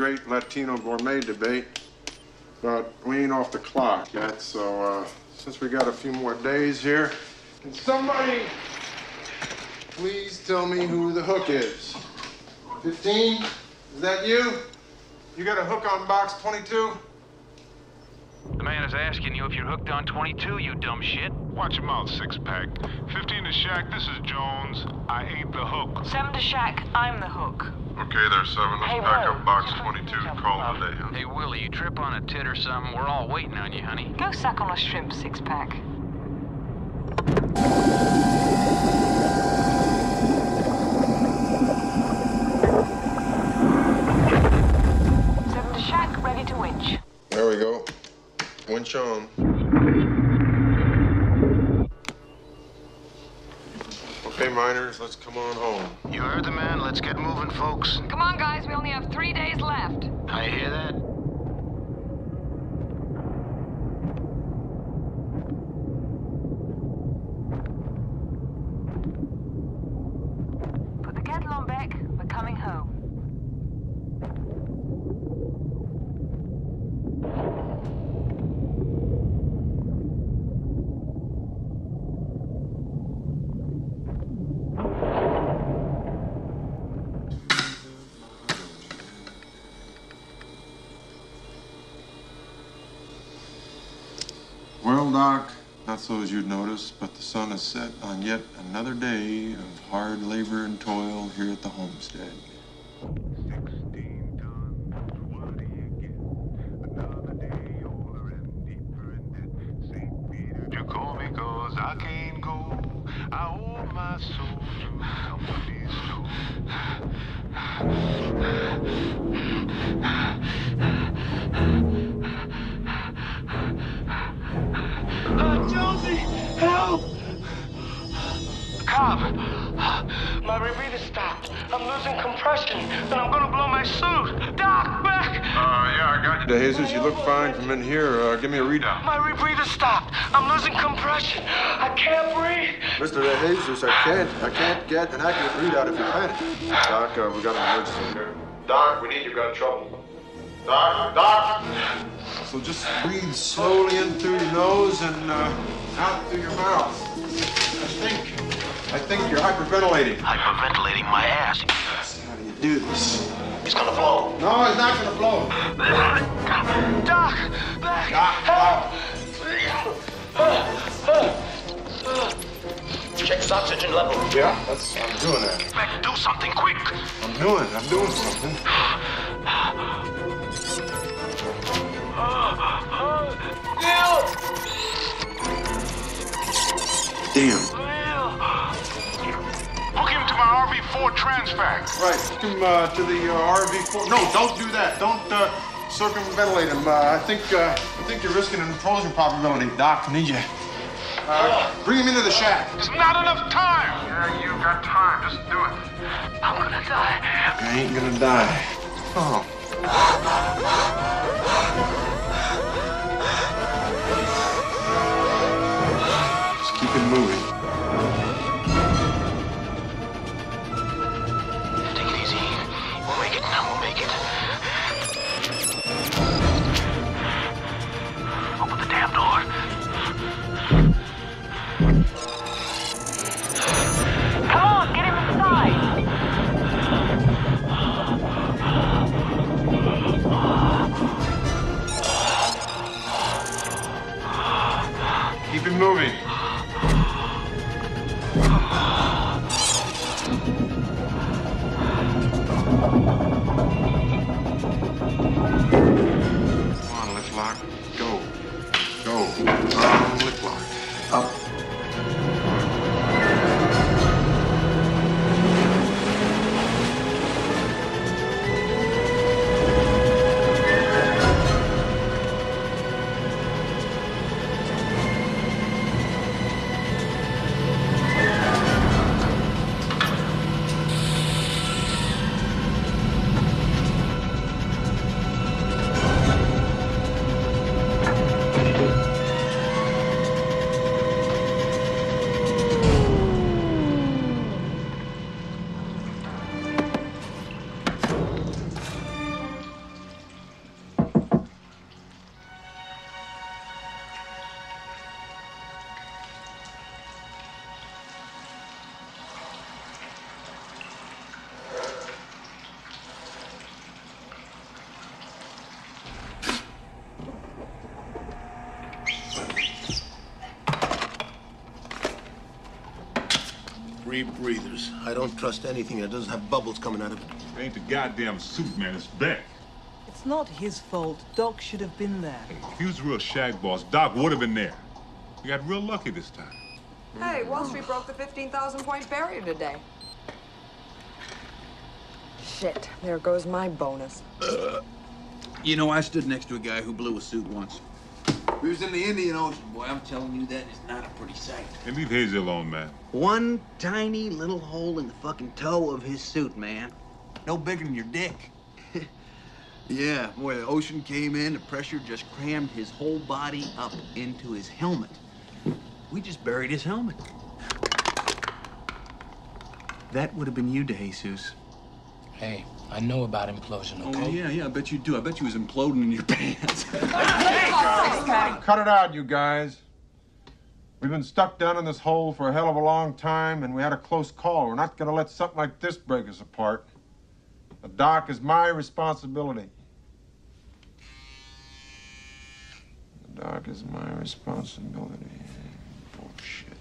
great Latino gourmet debate, but we ain't off the clock yet, so uh, since we got a few more days here, can somebody please tell me who the hook is? 15? Is that you? You got a hook on box 22? The man is asking you if you're hooked on 22, you dumb shit. Watch your mouth, six pack. 15 to Shack, this is Jones. I ain't the hook. Seven to shack. I'm the hook. Okay, there's seven. Let's Hey, pack up box 22 and call it a day, huh? Hey, Willie, you trip on a tit or something, we're all waiting on you, honey. Go suck on a shrimp six pack. Seven to shack. Ready to winch. There we go. Winch on. Miners, let's come on home. You heard the man. Let's get moving, folks. Come on, guys. We only have three days left. I hear that. Put the kettle on back. We're coming home. Not so as you'd notice, but the sun has set on yet another day of hard labor and toil here at the homestead. 16 tons, what do you get? Another day older and deeper in debt. St. Peter, you call me cause I can't go. I owe my soul to somebody's soul. Help! Cobb, my rebreather stopped. I'm losing compression, and I'm gonna blow my suit. Doc, back! Uh, yeah, I got you. Jesus, you look fine from in here. Uh, give me a readout. My rebreather stopped. I'm losing compression. I can't breathe. Mr. De Jesus, I can't, I can't get an accurate readout if you panic. Doc, uh, we got an emergency here. Doc, we need you. Got trouble. Doc, Doc. So just breathe slowly in through your nose and uh, out through your mouth. I think, I think you're hyperventilating. Hyperventilating my ass. How do you do this? He's gonna blow. No, he's not gonna blow. Doc, back! Doc, Check his oxygen level. Yeah, that's. I'm doing that. Beck, do something quick. I'm doing. I'm doing something. Damn. Hook him to my RV4 transfax. Right, take him uh, to the uh, RV4. No, don't do that. Don't uh, circumventilate him. Uh, I think uh, I think you're risking an implosion probability. Doc, I need you. Uh, bring him into the shack. There's not enough time. Yeah, you got time. Just do it. I'm gonna die. I ain't gonna die. Oh. Keep I don't trust anything that doesn't have bubbles coming out of it. It ain't the goddamn suit, man. It's Beck. It's not his fault. Doc should have been there. If he was a real shack boss, Doc would have been there. We got real lucky this time. Hey, Wall Street broke the 15,000 point barrier today. Shit, there goes my bonus. You know, I stood next to a guy who blew a suit once. We was in the Indian Ocean. Boy, I'm telling you, that is not a pretty sight. And leave Hazy alone, man. One tiny little hole in the fucking toe of his suit, man. No bigger than your dick. yeah, boy, the ocean came in, the pressure just crammed his whole body up into his helmet. We just buried his helmet. That would have been you, DeJesus. Hey, I know about implosion, oh, okay? Oh, yeah, yeah, I bet you do. I bet you was imploding in your pants. Cut it out, you guys. We've been stuck down in this hole for a hell of a long time, and we had a close call. We're not gonna let something like this break us apart. The doc is my responsibility. The doc is my responsibility. Bullshit.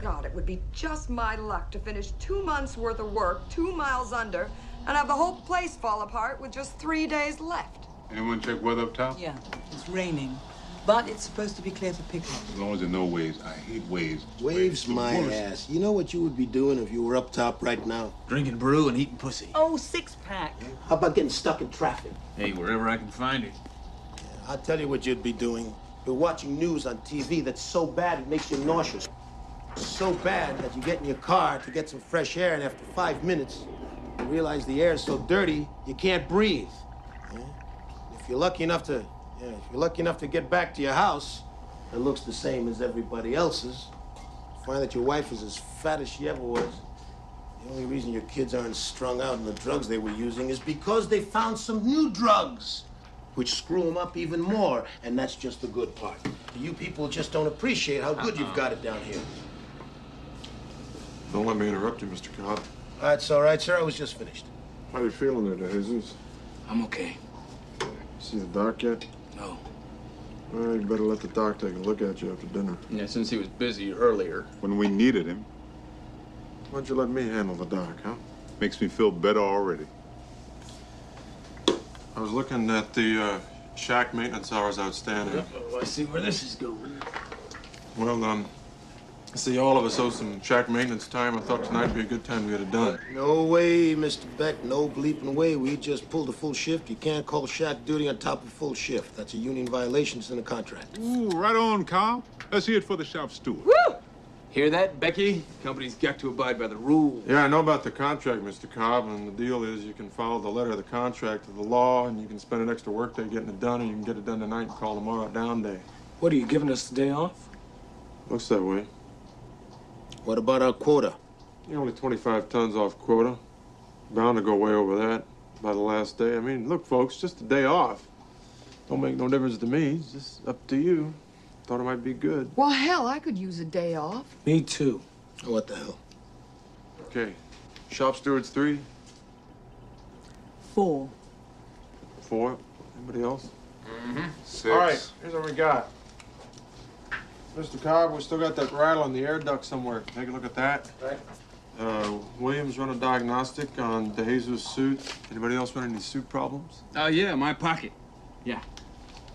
God, it would be just my luck to finish two months worth of work, two miles under, and have the whole place fall apart with just three days left. Anyone check weather up top? Yeah, it's raining. But it's supposed to be clear for pickup. As long as there are no waves. I hate waves. Waves the my ass. You know what you would be doing if you were up top right now? Drinking brew and eating pussy. Oh, six pack. How about getting stuck in traffic? Hey, wherever I can find it. I'll tell you what you'd be doing. You're watching news on TV that's so bad it makes you nauseous. So bad that you get in your car to get some fresh air, and after five minutes, you realize the air is so dirty you can't breathe. Yeah? If you're lucky enough to, yeah, if you're lucky enough to get back to your house, it looks the same as everybody else's. Find that your wife is as fat as she ever was. The only reason your kids aren't strung out on the drugs they were using is because they found some new drugs, which screw them up even more. And that's just the good part. You people just don't appreciate how good you've uh-uh. got it down here. Don't let me interrupt you, Mr. Cobb. That's all right, sir. I was just finished. How are you feeling there, Jesus? I'm okay. See the doc yet? No. Well, you better let the doc take a look at you after dinner. Yeah, since he was busy earlier. When we needed him, Why don't you let me handle the doc, huh? makes me feel better already. I was looking at the uh, shack maintenance hours outstanding. Oh, I see where this is going. Well, um, see, all of us owe some shack maintenance time. I thought tonight'd be a good time to get it done. No way, Mr. Beck. No bleeping way. We just pulled a full shift. You can't call shack duty on top of full shift. That's a union violation. It's in the contract. Ooh, right on, Cobb. Let's hear it for the shop steward. Woo! Hear that, Becky? Company's got to abide by the rules. Yeah, I know about the contract, Mr. Cobb, and the deal is you can follow the letter of the contract to the law, and you can spend an extra workday getting it done, and you can get it done tonight and call tomorrow a down day. What are you giving us the day off? Looks that way. What about our quota? You're only 25 tons off quota. Bound to go way over that by the last day. I mean, look, folks, just a day off. Don't make no difference to me. It's just up to you. Thought it might be good. Well, hell, I could use a day off. Me too. Oh, what the hell? Okay. Shop stewards three, Four. four. Anybody else? Six. All right, here's what we got. Mr. Cobb, we still got that rattle in the air duct somewhere. Take a look at that. Right. Uh, Williams run a diagnostic on DeJesus' suit. Anybody else run any suit problems? Oh, yeah, my pocket. Yeah.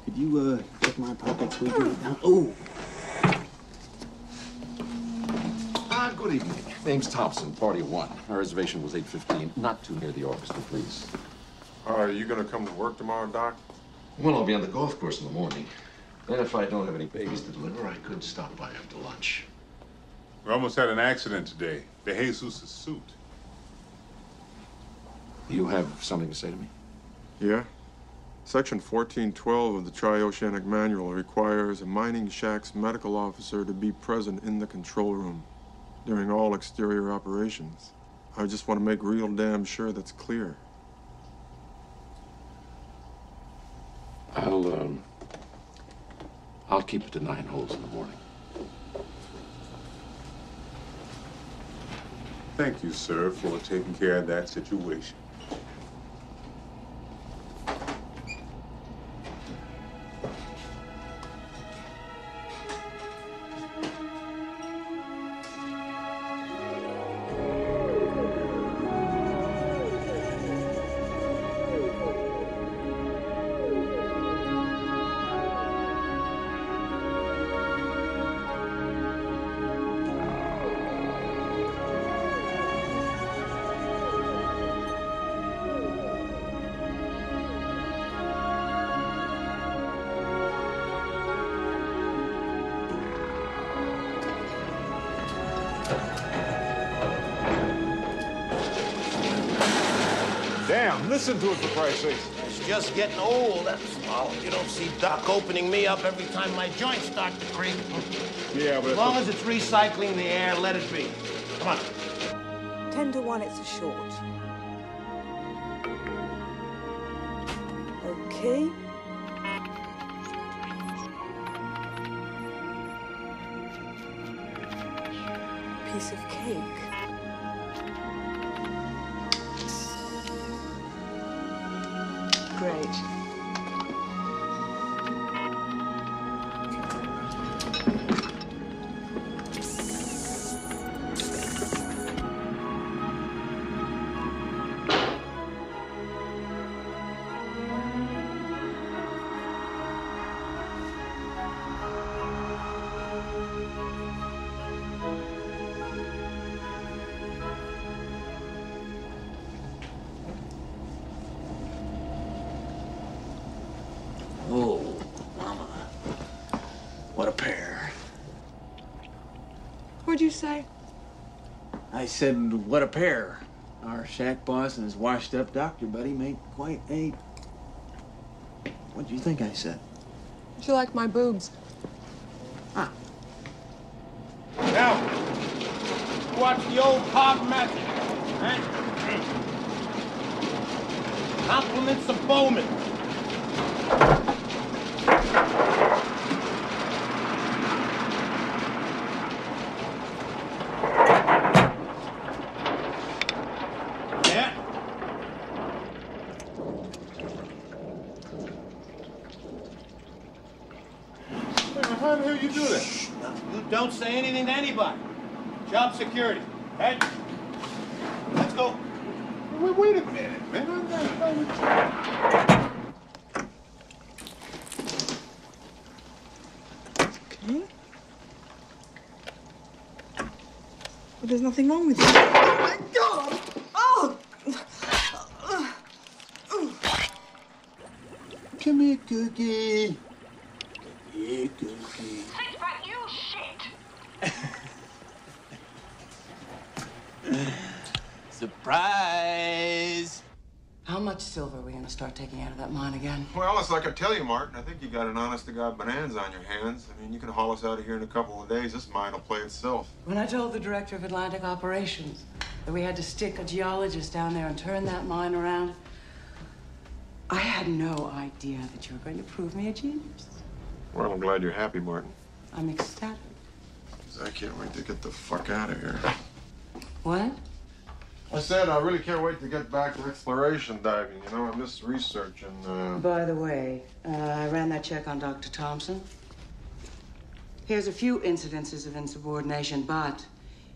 Could you, uh, check my pocket, please? Oh, Ah, good evening. Name's Thompson, party one. Our reservation was 8.15, not too near the orchestra, please. All right, are you gonna come to work tomorrow, Doc? Well, I'll be on the golf course in the morning. Then if I don't have any babies to deliver, I could stop by after lunch. We almost had an accident today. DeJesus' suit. You have something to say to me? Yeah. Section 1412 of the Tri-Oceanic Manual requires a mining shack's medical officer to be present in the control room during all exterior operations. I just want to make real damn sure that's clear. I'll, um, I'll keep it to nine holes in the morning. Thank you, sir, for taking care of that situation. Listen to it for Christ's sake. It's just getting old, that's all. You don't see Doc opening me up every time my joints start to creak. Yeah, but As long as it's recycling the air, let it be. Come on. Ten to one, it's a short. Okay. Piece of cake. Say? I said, what a pair. Our shack boss and his washed up doctor buddy make quite a. What do you think I said? Did you like my boobs? Ah. Now, watch the old Cobb method. Huh? Eh? Compliments of Bowman. Yeah. How the hell you do that? You don't say anything to anybody. Security. Hey, let's go. Wait, wait a minute, man. I'm not Okay. But there's nothing wrong with you. Oh my god! Oh! Come here, Cookie. Here, Cookie. Sit back, you shit! Surprise! How much silver are we gonna start taking out of that mine again? Well, it's like I tell you, Martin. I think you got an honest-to-God bonanza on your hands. I mean, you can haul us out of here in a couple of days. This mine will play itself. When I told the director of Atlantic Operations that we had to stick a geologist down there and turn that mine around, I had no idea that you were going to prove me a genius. Well, I'm glad you're happy, Martin. I'm ecstatic. I can't wait to get the fuck out of here. What? I said I really can't wait to get back to exploration diving. You know, I miss research and. Uh... By the way, uh, I ran that check on Dr. Thompson. Here's a few incidences of insubordination, but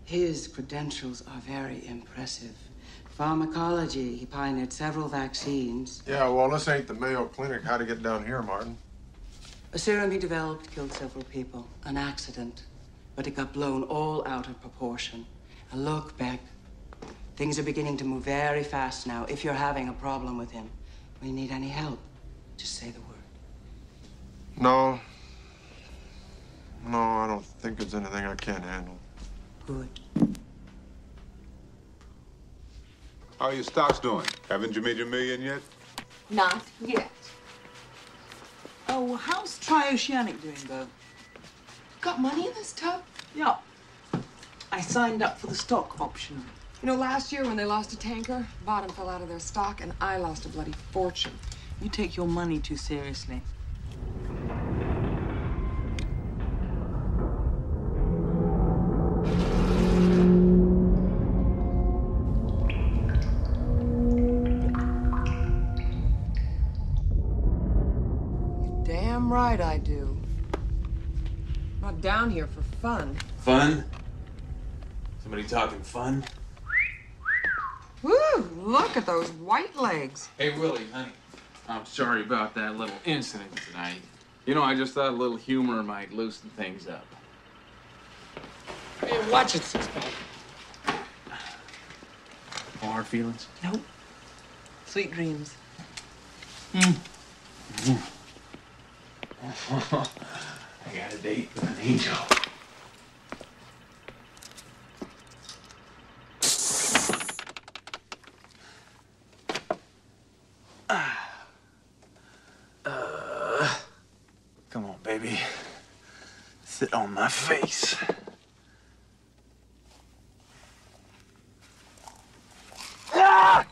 his credentials are very impressive. Pharmacology, he pioneered several vaccines. Yeah, well, this ain't the Mayo Clinic. How to get down here, Martin? A serum he developed killed several people. An accident. But it got blown all out of proportion. And look, Beck, things are beginning to move very fast now. If you're having a problem with him, or you need any help, just say the word. No. No, I don't think there's anything I can't handle. Good. How are your stocks doing? Haven't you made your million yet? Not yet. Oh, how's Trioceanic doing, though? Got money in this tub? Yeah. I signed up for the stock option. You know, last year when they lost a tanker, bottom fell out of their stock, and I lost a bloody fortune. You take your money too seriously. damn right I do. I'm not down here for fun. Fun? Somebody talking fun? Woo! Look at those white legs. Hey, Willie, honey. I'm sorry about that little incident tonight. You know, I just thought a little humor might loosen things up. Hey, watch it, six pack. Hard feelings? Nope. Sweet dreams. Mm. I got a date with an angel. Come on, baby. Sit on my face. Ah!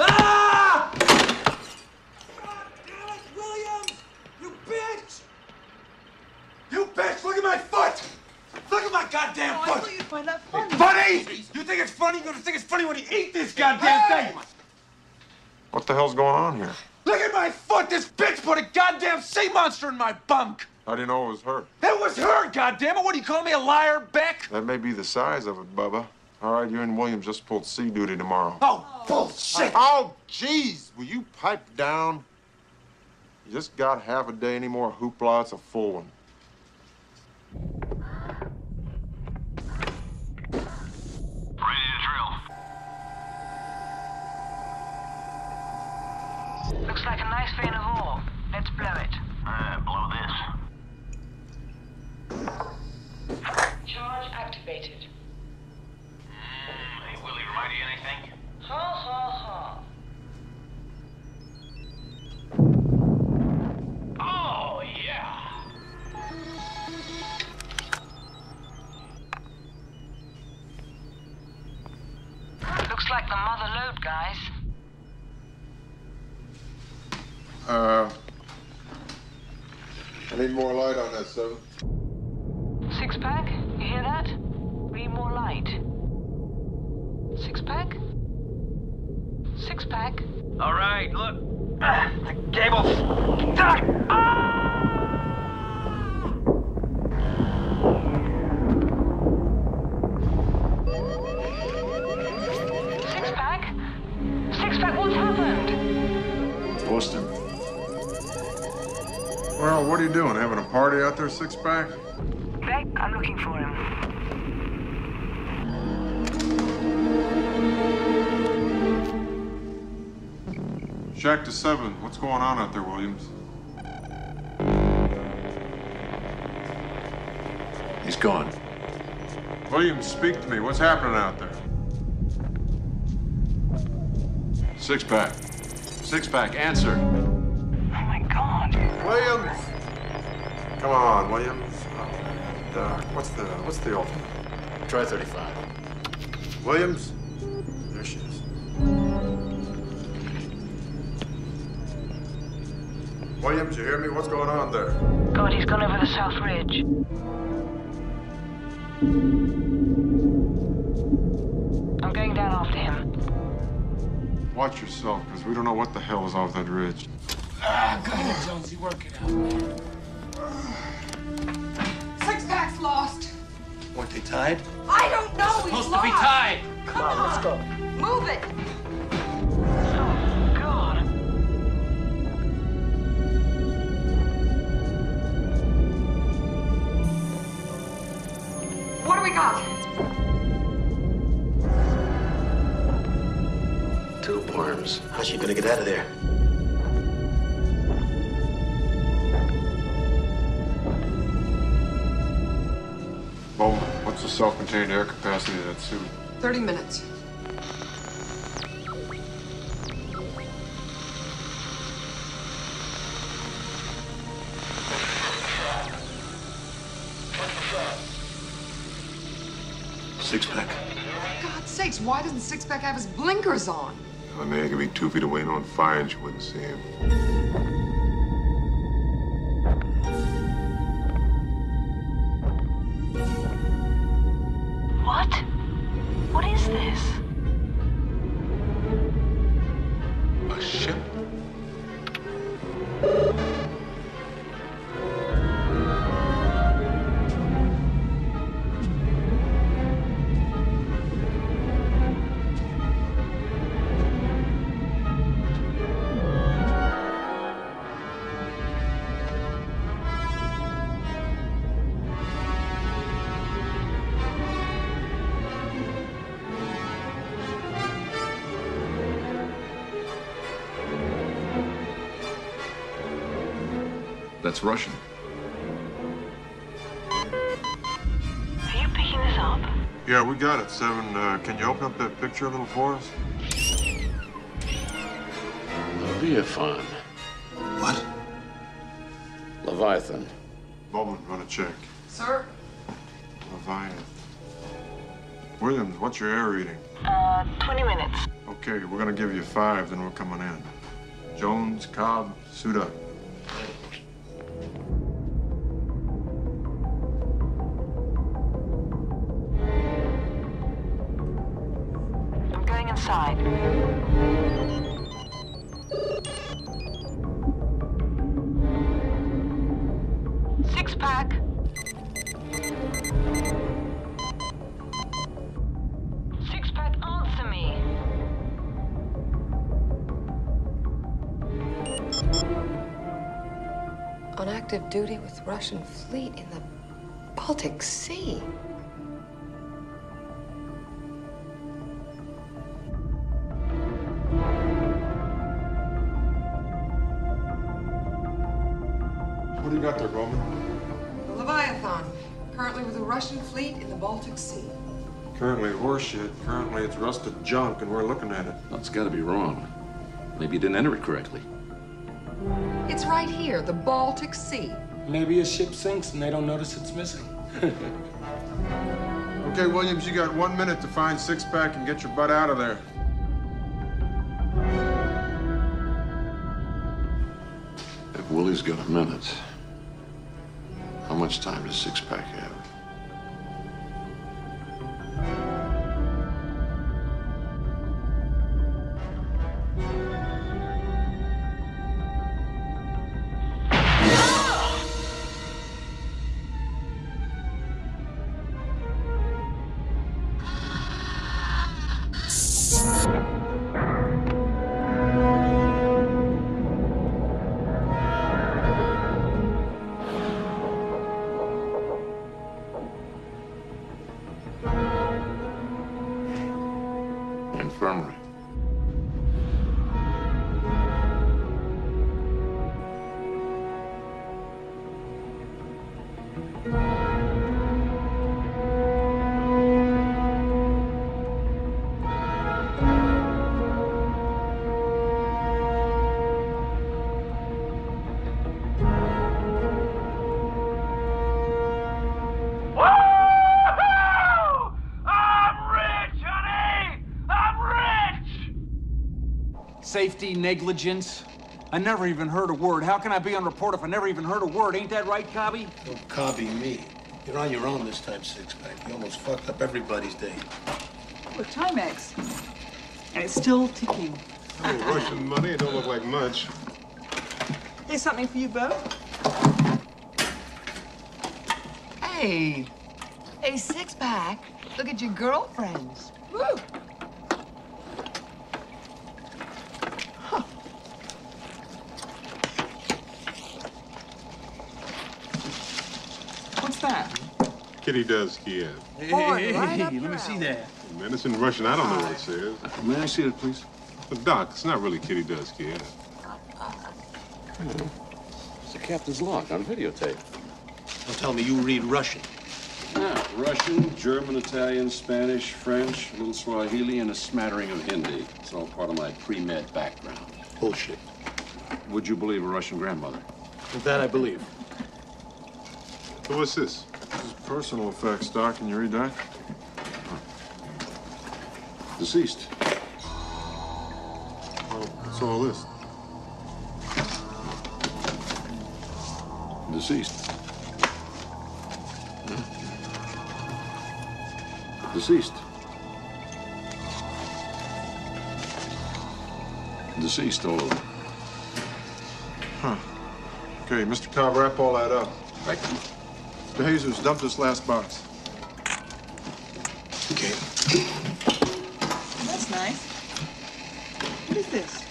Ah! Williams! You bitch! You bitch! Look at my foot! Look at my goddamn Oh, I foot! thought you'd find that funny. Funny? You think it's funny? You're gonna think it's funny when you eat this goddamn thing! What the hell's going on here? Look at my foot! This bitch put a goddamn sea monster in my bunk! How do you know it was her? That was her, goddamn it! What do you call me, a liar, Beck? That may be the size of it, Bubba. All right, you and Williams just pulled sea duty tomorrow. Oh, bullshit! Oh, jeez! Will you pipe down? You just got half a day any more hoopla. It's a full one. Looks like a nice vein of ore. Let's blow it. Uh, blow this. Charge activated. Hey, Willie, remind you anything? Ha ha ha. Oh, yeah. Looks like the mother lode, guys. Uh, I need more light on that, seven. Six pack? You hear that? We need more light. Six pack? Six pack? All right, look. Ah, the cable. Ah! Six pack? Six pack, what's happened? Boston. Well, what are you doing? Having a party out there, six pack? Beck, I'm looking for him. Shack to seven. What's going on out there, Williams? He's gone. Williams, speak to me. What's happening out there? Six pack. Six pack, answer. Oh my god. Williams! Come on, Williams. Doc, what's the what's the ultimate? Try 35. Williams? There she is. Williams, you hear me? What's going on there? God, he's gone over the South Ridge. I'm going down after him. Watch yourself, because we don't know what the hell is off that ridge. Ah, go ahead, Jonesy. Work it out, man. Weren't they tied? I don't know. He's Supposed to be tied. Come on, let's go. Move it. Oh, God. What do we got? Tube worms. How's she gonna get out of there? Self-contained air capacity of that suit? 30 minutes. Six pack. For God's sakes, why doesn't Six Pack have his blinkers on? A man could be two feet away and on fire and you wouldn't see him. That's Russian. Are you picking this up? Yeah, we got it, Seven. Uh, can you open up that picture a little for us? Leviathan. What? Leviathan. Bowman, run a check. Sir? Leviathan. Williams, what's your air reading? Uh, 20 minutes. Okay, we're gonna give you five, then we're coming in. Jones, Cobb, suit up. Russian fleet in the Baltic Sea. What do you got there, Bowman? The Leviathan, currently with a Russian fleet in the Baltic Sea. Currently horseshit. Currently it's rusted junk, and we're looking at it. That's got to be wrong. Maybe you didn't enter it correctly. It's right here, the Baltic Sea. Maybe a ship sinks and they don't notice it's missing. Okay, Williams, you got one minute to find six pack and get your butt out of there. If Willie's got a minute, how much time does Six Pack have? Safety, negligence. I never even heard a word. How can I be on report if I never even heard a word? Ain't that right, Cobby? Don't copy me. You're on your own this time, Six Pack. You almost fucked up everybody's day. Look, Timex. And it's still ticking. Oh, Russian money, it don't look like much. Here's something for you both. Hey, hey, six pack. Look at your girlfriends. Woo! What's that? Kitty does Kiev. Hey, Boy, hey, hey, let me see that. Man, it's in Russian. I don't know what it says. May I see it, please? But Doc, it's not really Kitty does Kiev. Hmm. It's the captain's log on videotape. Don't tell me you read Russian. Yeah, Russian, German, Italian, Spanish, French, a little Swahili, and a smattering of Hindi. It's all part of my pre-med background. Bullshit. Would you believe a Russian grandmother? That I believe. So what's this? This is personal effects, Doc. Can you read that? Deceased. Well, what's all this? Deceased. Deceased. Deceased all over. Huh. Okay, Mr. Cobb, wrap all that up. Right. Mr. Jesus, dumped this last box. Okay. That's nice. What is this?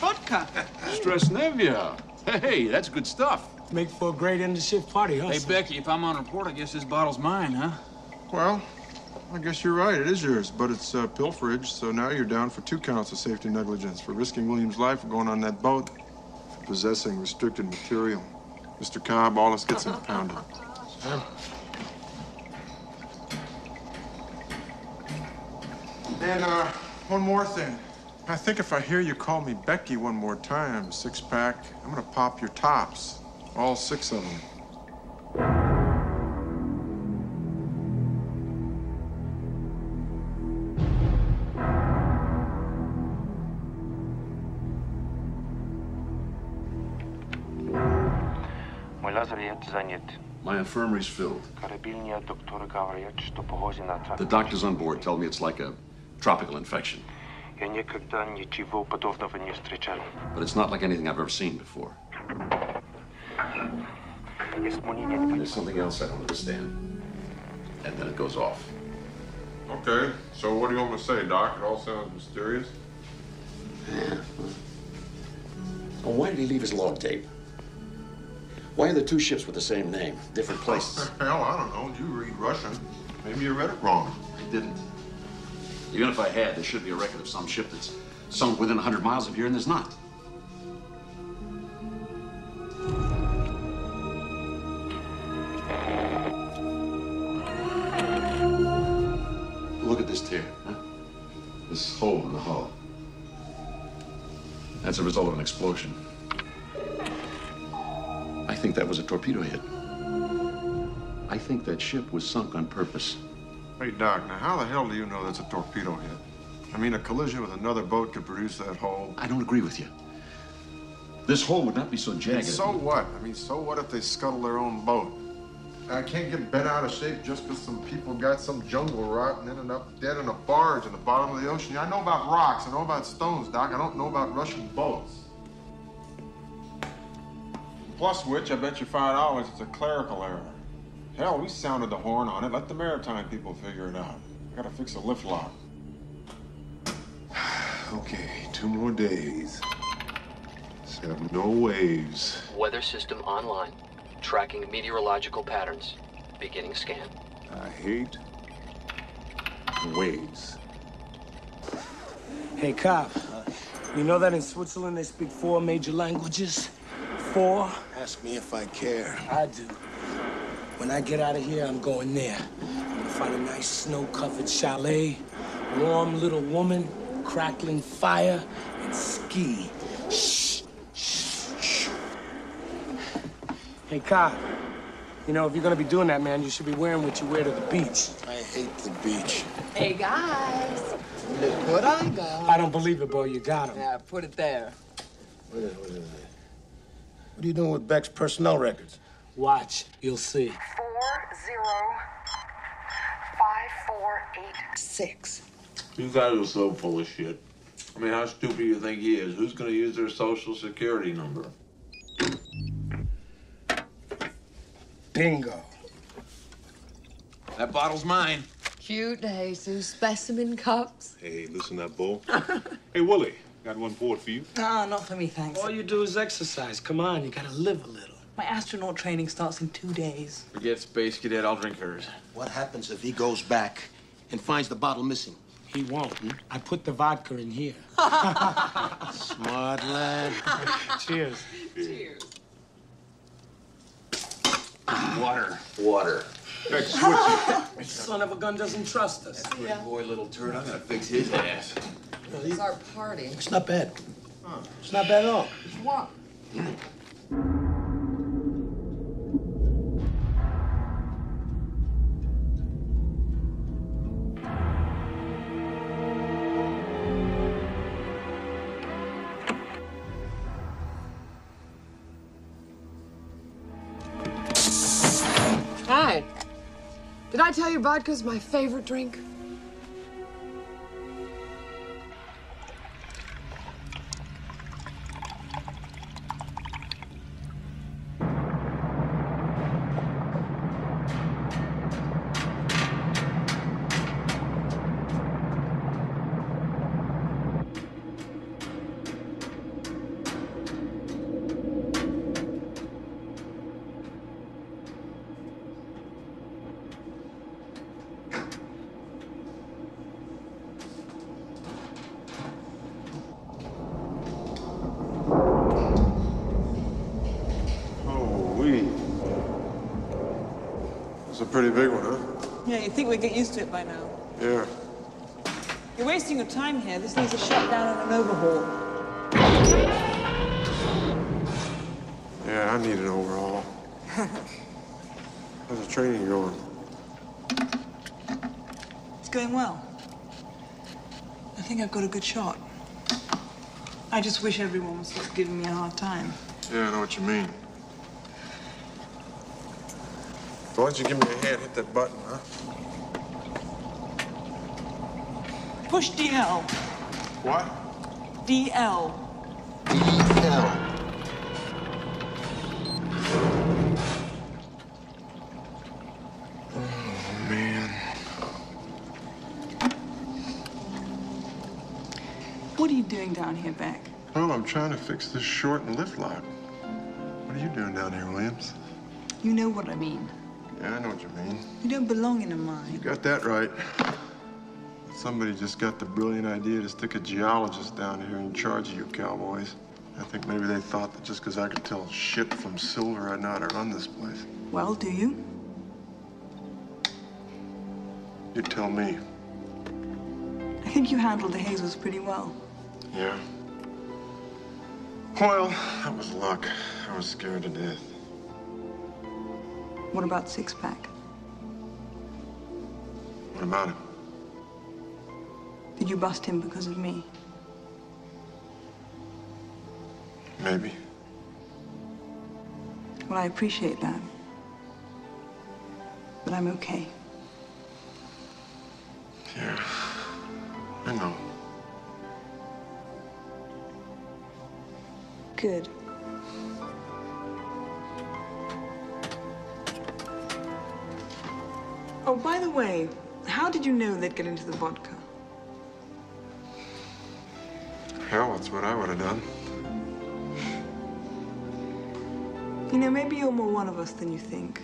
Vodka. Stresnevia. Hey, that's good stuff. Make for a great end of shift party, huh? Hey, Becky, if I'm on report, I guess this bottle's mine, huh? Well, I guess you're right. It is yours, but it's uh, pilferage, so now you're down for two counts of safety negligence for risking William's life for going on that boat, for possessing restricted material. Mr. Cobb, all let's get some Yeah. And uh, one more thing. I think if I hear you call me Becky one more time, six pack, I'm gonna pop your tops, all six of them. My infirmary's filled. The doctors on board tell me it's like a tropical infection. But it's not like anything I've ever seen before. There's something else I don't understand. And then it goes off. Okay, so what do you want me to say, Doc? It all sounds mysterious. Yeah. Well, why did he leave his log tape? Why are the two ships with the same name, different places? Hell, I don't know. You read Russian. Maybe you read it wrong. I didn't. Even if I had, there should be a record of some ship that's sunk within 100 miles of here, and there's not. Look at this tear, huh? This hole in the hull. That's a result of an explosion. I think that was a torpedo hit. I think that ship was sunk on purpose. Hey, Doc, now how the hell do you know that's a torpedo hit? I mean, a collision with another boat could produce that hole. I don't agree with you. This hole would not be so jagged. And so what? I mean, so what if they scuttle their own boat? I can't get bent out of shape just because some people got some jungle rot and ended up dead in a barge in the bottom of the ocean. I know about rocks, I know about stones, Doc. I don't know about Russian boats. Plus which, I bet you five dollars it's a clerical error. Hell, we sounded the horn on it. Let the maritime people figure it out. I gotta fix a lift lock. Okay, two more days. Have no waves. Weather system online. Tracking meteorological patterns. Beginning scan. I hate waves. Hey, Cobb. You know that in Switzerland they speak four major languages? Four? Ask me if I care. I do. When I get out of here, I'm going there. I'm gonna find a nice snow-covered chalet, warm little woman, crackling fire, and ski. Shh, shh, shh. Hey, Cobb. You know, if you're gonna be doing that, man, you should be wearing what you wear to the beach. I hate the beach. Hey, guys. Look what I got. I don't believe it, boy. You got him. Yeah, put it there. What is, what is it? What are you doing with Beck's personnel records? Watch. You'll see. Four zero five four eight six. You guys are so full of shit. I mean, how stupid do you think he is? Who's gonna use their social security number? Bingo. That bottle's mine. Cute, Jesus. Specimen cups. Hey, listen up, Bull. hey, Willie, got one poured for you. Ah, not for me, thanks. All you do is exercise. Come on, you gotta live a little. My astronaut training starts in two days. Forget Space Cadet, I'll drink hers. What happens if he goes back and finds the bottle missing? He won't. I put the vodka in here. Smart lad. Cheers. Cheers. Water. Water. Son of a gun doesn't trust us. Good boy, little turd. I'm gonna fix his ass. It's our party. It's not bad. It's not bad at all. What? Hi. Did I tell you vodka's my favorite drink? Think we'd get used to it by now. Yeah. You're wasting your time here. This needs a shutdown and an overhaul. Yeah, I need an overhaul. How's the training going? It's going well. I think I've got a good shot. I just wish everyone would stop giving me a hard time. Yeah, I know what you mean. Why don't you give me a hand, hit that button, huh? Push DL. What? DL. DL. Oh, man. What are you doing down here, Beck? Well, I'm trying to fix this short and lift lock. What are you doing down here, Williams? You know what I mean. Yeah, I know what you mean. You don't belong in a mine. You got that right. Somebody just got the brilliant idea to stick a geologist down here in charge of you cowboys. I think maybe they thought that just because I could tell shit from silver, I'd know how to run this place. Well, do you? You tell me. I think you handled the Hazels pretty well. Yeah. Well, that was luck. I was scared to death. What about Six Pack? What about him? Did you bust him because of me? Maybe. Well, I appreciate that. But I'm okay. Yeah. I know. Good. Oh, by the way, how did you know they'd get into the vodka? Hell, that's what I would have done. You know, maybe you're more one of us than you think.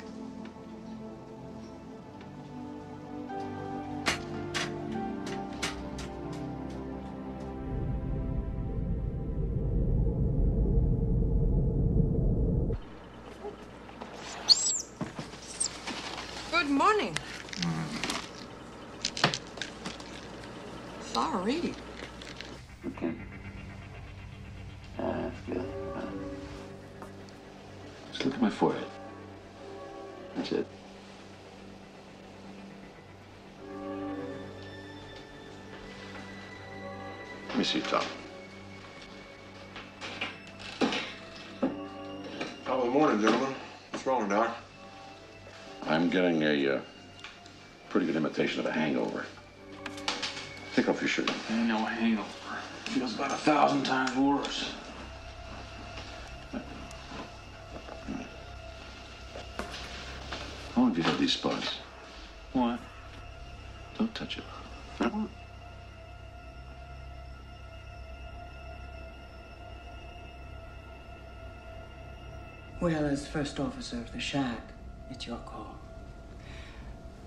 Well, as first officer of the shack, it's your call.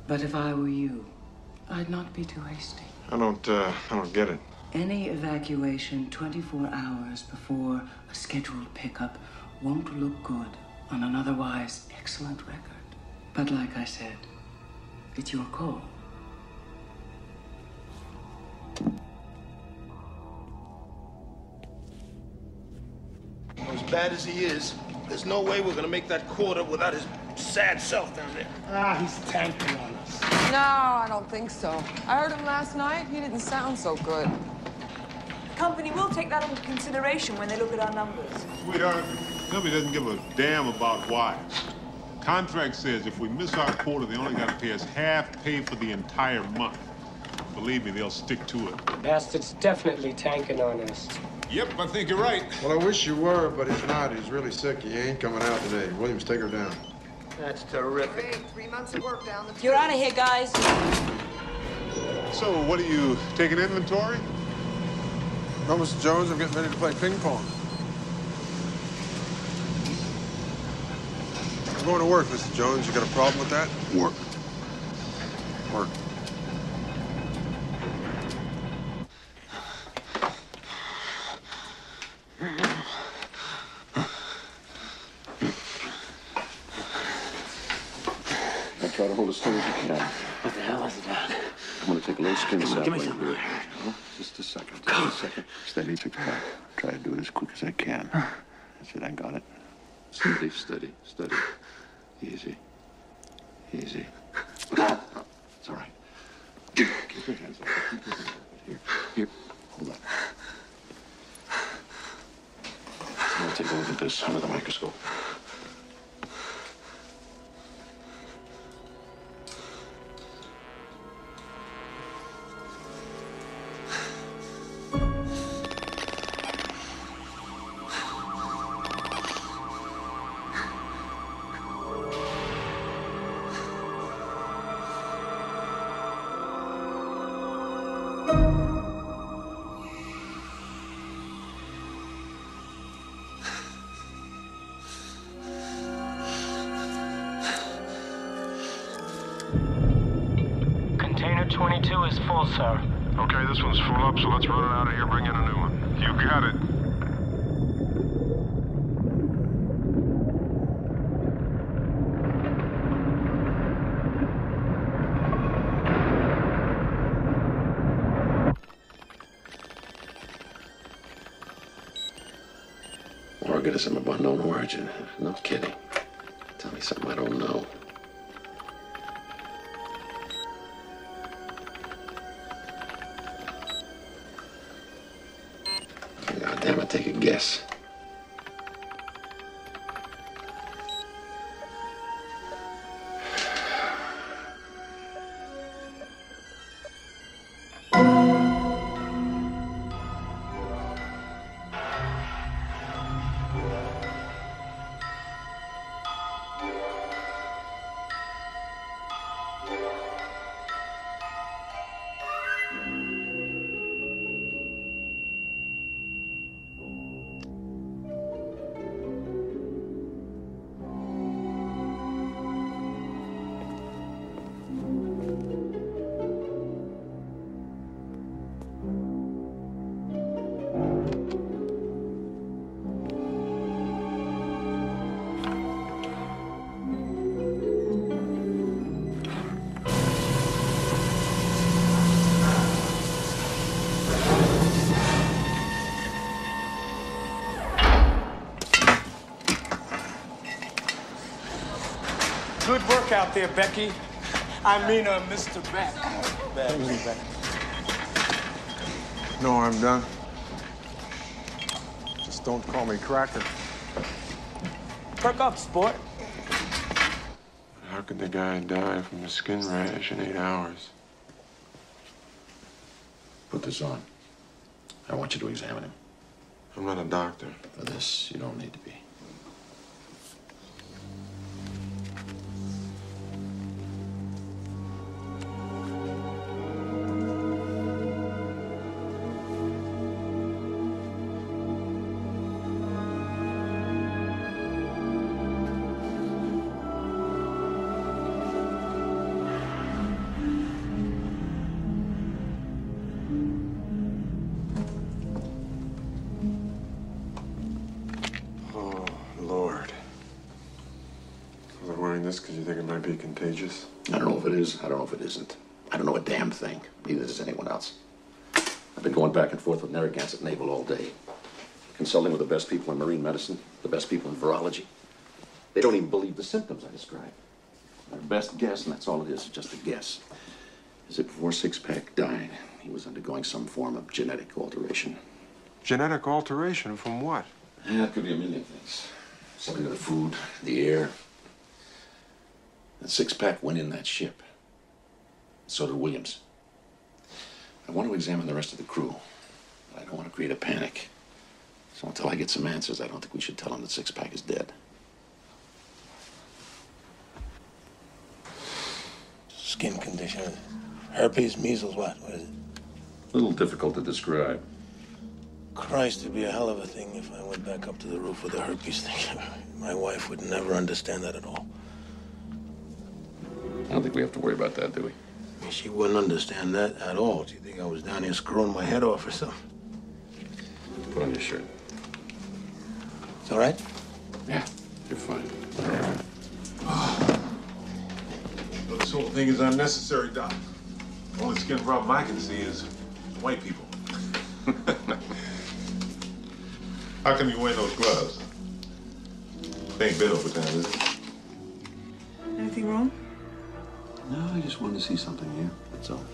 But if I were you, I'd not be too hasty. I don't, uh, I don't get it. Any evacuation 24 hours before a scheduled pickup won't look good on an otherwise excellent record. But like I said, it's your call. As bad as he is, there's no way we're gonna make that quarter without his sad self down there. Ah, he's tanking on us. No, I don't think so. I heard him last night. He didn't sound so good. The Company will take that into consideration when they look at our numbers. Sweetheart, company doesn't give a damn about why. Contract says if we miss our quarter, they only got to pay us half pay for the entire month. Believe me, they'll stick to it. Bastard's definitely tanking on us. Yep, I think you're right. Well, I wish you were, but he's not. He's really sick. He ain't coming out today. Williams, take her down. That's terrific. Great. Three months of work down the You're out of here, guys. So, what are you taking inventory? No, Mr. Jones, I'm getting ready to play ping pong. I'm going to work, Mr. Jones. You got a problem with that? Work. Work. Try to hold as still as you can. What the hell is that? I'm gonna take a little skin Come on, give me some. here. Oh, Just a second. Just a second. Steady, six pack. Try to do it as quick as I can. That's it. I got it. Steady, steady, steady. Easy. Easy. It's all right. Keep your hands up. Keep your hands up. Here. Here. Hold on. I'm gonna take a look at this under the microscope. Work out there, Becky. I mean, uh, Mr. Beck. Beck. No, I'm done. Just don't call me Cracker. Perk up, sport. How could the guy die from a skin rash in eight hours? Put this on. I want you to examine him. I'm not a doctor. For this, you don't need to be. Best people in marine medicine, the best people in virology. They don't even believe the symptoms I describe. Their best guess, and that's all it is, just a guess, is that before Six Pack died, he was undergoing some form of genetic alteration. Genetic alteration from what? Yeah, it could be a million things. Something to the food, the air. And Six Pack went in that ship. So did Williams. I want to examine the rest of the crew. But I don't want to create a panic. So until I get some answers, I don't think we should tell him that Six Pack is dead. Skin condition. Herpes, measles, what? What is it? A little difficult to describe. Christ, it'd be a hell of a thing if I went back up to the roof with a herpes thing. My wife would never understand that at all. I don't think we have to worry about that, do we? She wouldn't understand that at all. Do you think I was down here screwing my head off or something. Put on your shirt. It's all right? Yeah, you're fine. This whole thing is unnecessary, Doc. Only skin problem I can see is white people. How come you wearing those gloves? They ain't been overtime, is it? Anything wrong? No, I just wanted to see something here. That's all.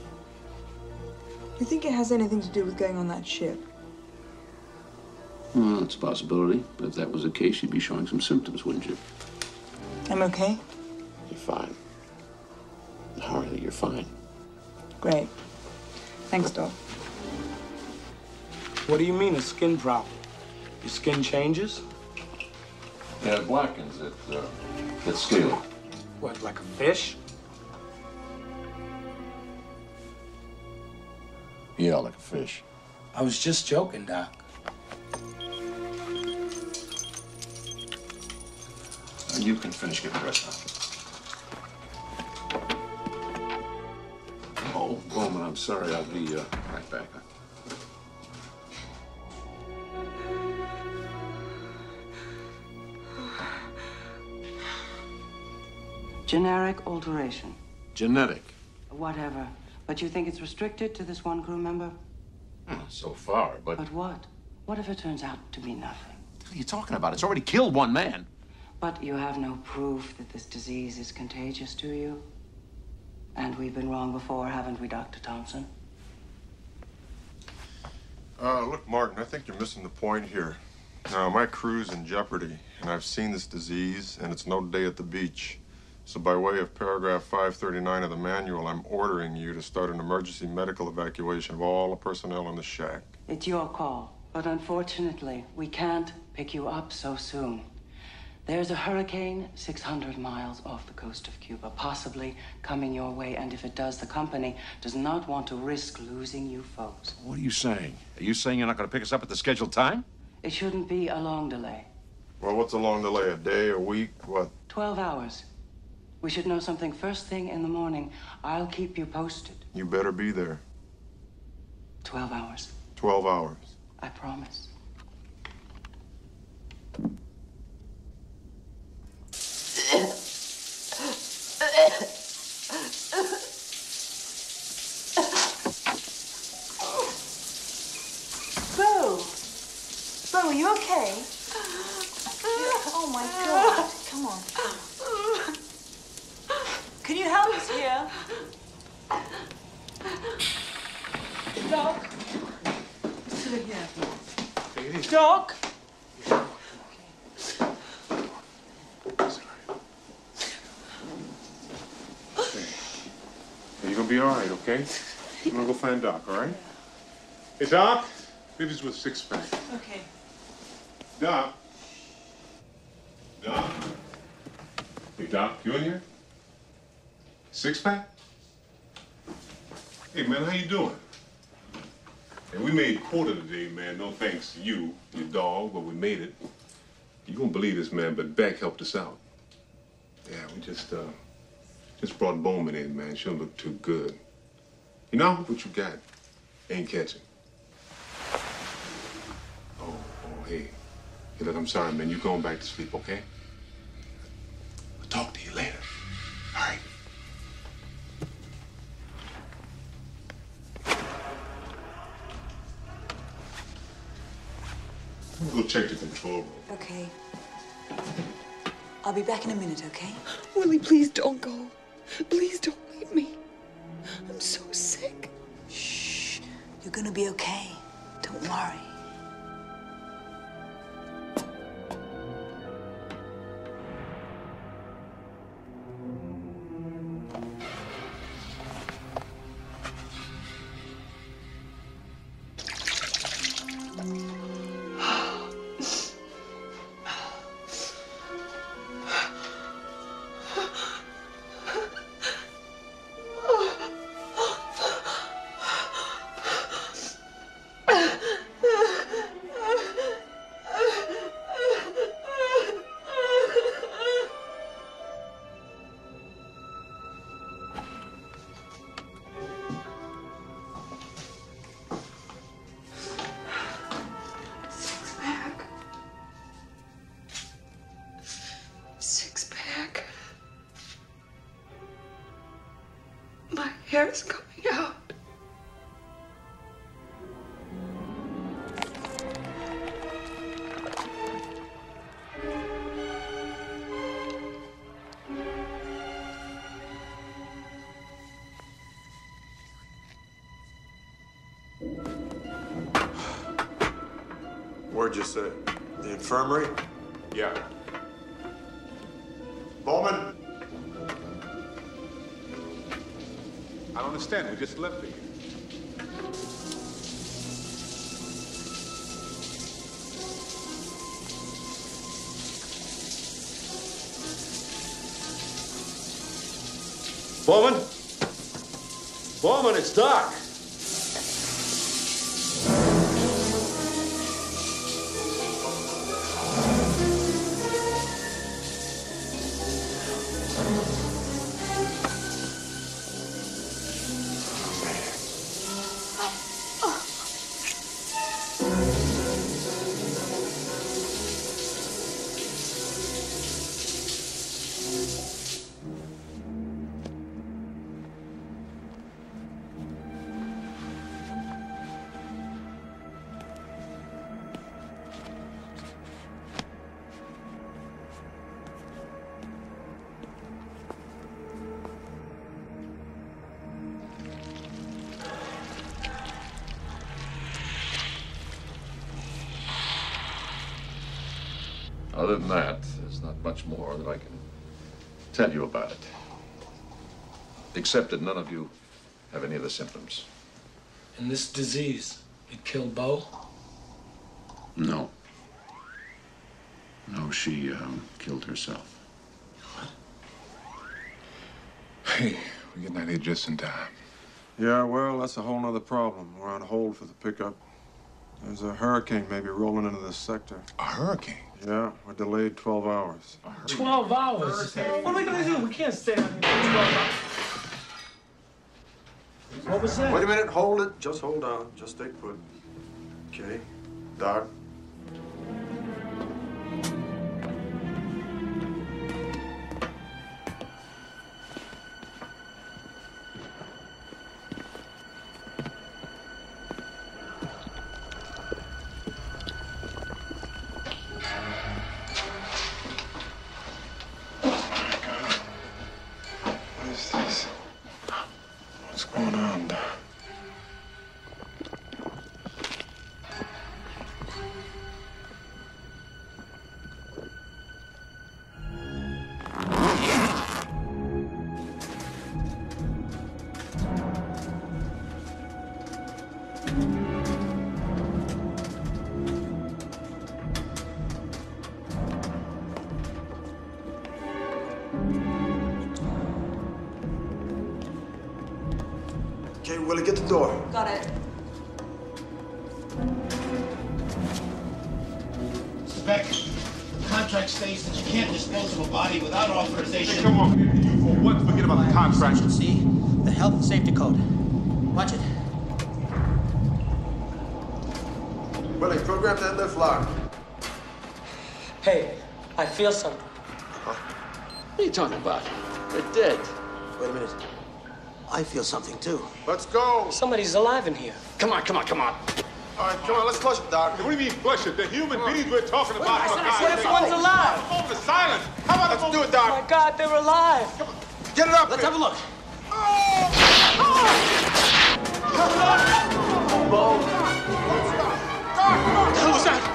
You think it has anything to do with going on that ship? Well, it's a possibility. But if that was the case, you'd be showing some symptoms, wouldn't you? I'm okay. You're fine. Harley, you're fine. Great. Thanks, Doc. What do you mean a skin problem? Your skin changes? Yeah, it blackens. It, uh, it's scaly. What, like a fish? Yeah, like a fish. I was just joking, Doc. You can finish getting dressed now. Oh, Bowman, I'm sorry. I'll be uh, right back. Generic alteration. Genetic. Whatever. But you think it's restricted to this one crew member? So far, but. But what? What if it turns out to be nothing? What are you talking about? It's already killed one man. But you have no proof that this disease is contagious to you? And we've been wrong before, haven't we, Dr. Thompson? Uh, look, Martin, I think you're missing the point here. Now, my crew's in jeopardy, and I've seen this disease, and it's no day at the beach. So, by way of paragraph 539 of the manual, I'm ordering you to start an emergency medical evacuation of all the personnel in the shack. It's your call. But unfortunately, we can't pick you up so soon. There's a hurricane 600 miles off the coast of Cuba, possibly coming your way, and if it does, the company does not want to risk losing you folks. What are you saying? Are you saying you're not going to pick us up at the scheduled time? It shouldn't be a long delay. Well, what's a long delay? A day, a week? What? 12 hours. We should know something first thing in the morning. I'll keep you posted. You better be there. 12 hours. 12 hours. I promise. Bo! Bo, are you okay? Oh my god. Come on. Can you help us here? Doc? Here. Doc? You're gonna be all right, okay? I'm gonna go find Doc, all right? Hey, Doc. Vivi's with six pack. Okay. Doc. Doc. Hey, Doc, you in here? Six pack? Hey, man, how you doing? Hey, we made quarter today, man. No thanks to you, your dog, but we made it. You won't believe this, man, but Beck helped us out. Yeah, we just, uh, just brought Bowman in, man. She don't look too good. You know what you got? Ain't catching. Oh, oh, hey. Hey, look, I'm sorry, man. You going back to sleep, okay? I'll talk to you later. Check the control room. Okay. I'll be back in a minute, okay? Willie, please don't go. Please don't leave me. I'm so sick. Shh. You're gonna be okay. Don't worry. Infirmary? Yeah. Bowman? I don't understand. We just left here. Bowman? Bowman, it's Doc. Much more that I can tell you about it. Except that none of you have any of the symptoms. And this disease, it killed Bo? No. No, she um, killed herself. Hey, we're getting out of here just in time. Yeah, well, that's a whole nother problem. We're on hold for the pickup. There's a hurricane maybe rolling into this sector. A hurricane? Yeah, we're delayed 12 hours. 12 hours? What are we gonna do? We can't stay out here for 12 hours. What was that? Wait a minute, hold it. Just hold on. Just stay put. Okay. Doc. Feel something. What are you talking about? They're dead. Wait a minute. I feel something too. Let's go. Somebody's alive in here. Come on, come on, come on. All right, come on, let's flush it, Doc. What do you mean flush it? The human beings we're talking about. I for said- I God's said sake. everyone's alive. A moment of silence. How about Let's a do it, Doc? Oh my God, they're alive. Come on, Get it up. Let's have a look. Oh! Oh! Who was that?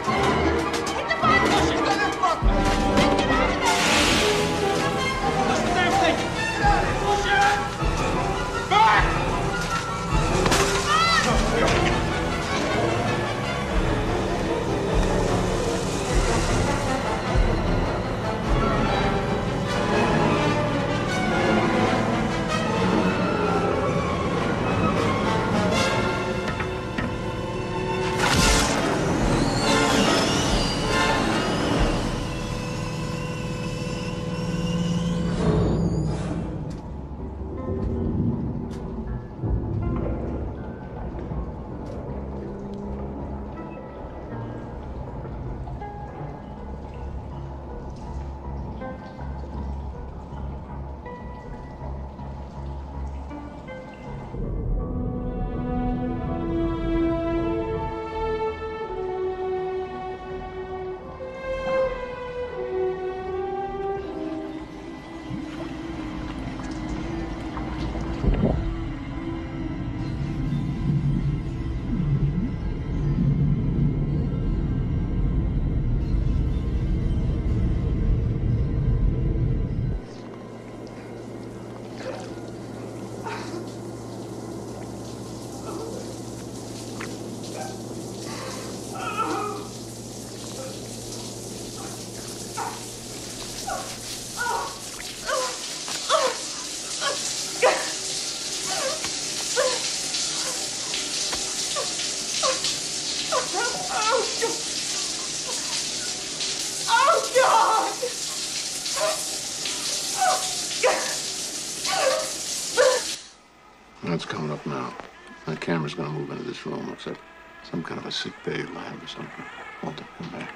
This room. Looks like some kind of a sick bay lab or something. Walter, come back.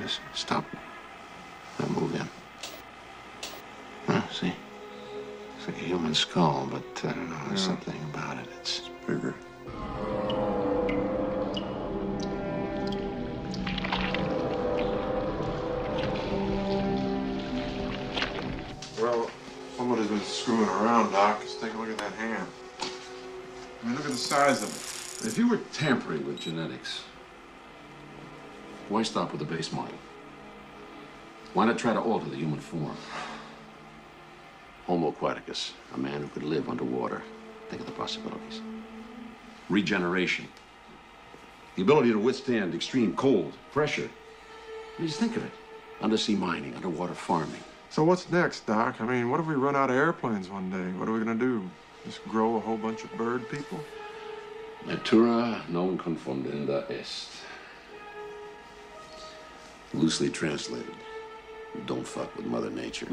Just stop. Now move in. Huh, see? It's like a human skull, but uh, I don't know, there's something about it. It's bigger. If you were tampering with genetics, why stop with the base model? Why not try to alter the human form? Homo aquaticus, a man who could live underwater. Think of the possibilities. Regeneration. The ability to withstand extreme cold, pressure. I mean, just think of it. Undersea mining, underwater farming. So what's next, Doc? I mean, what if we run out of airplanes one day? What are we gonna do? Just grow a whole bunch of bird people? Natura non confundenda est. Loosely translated, don't fuck with Mother Nature.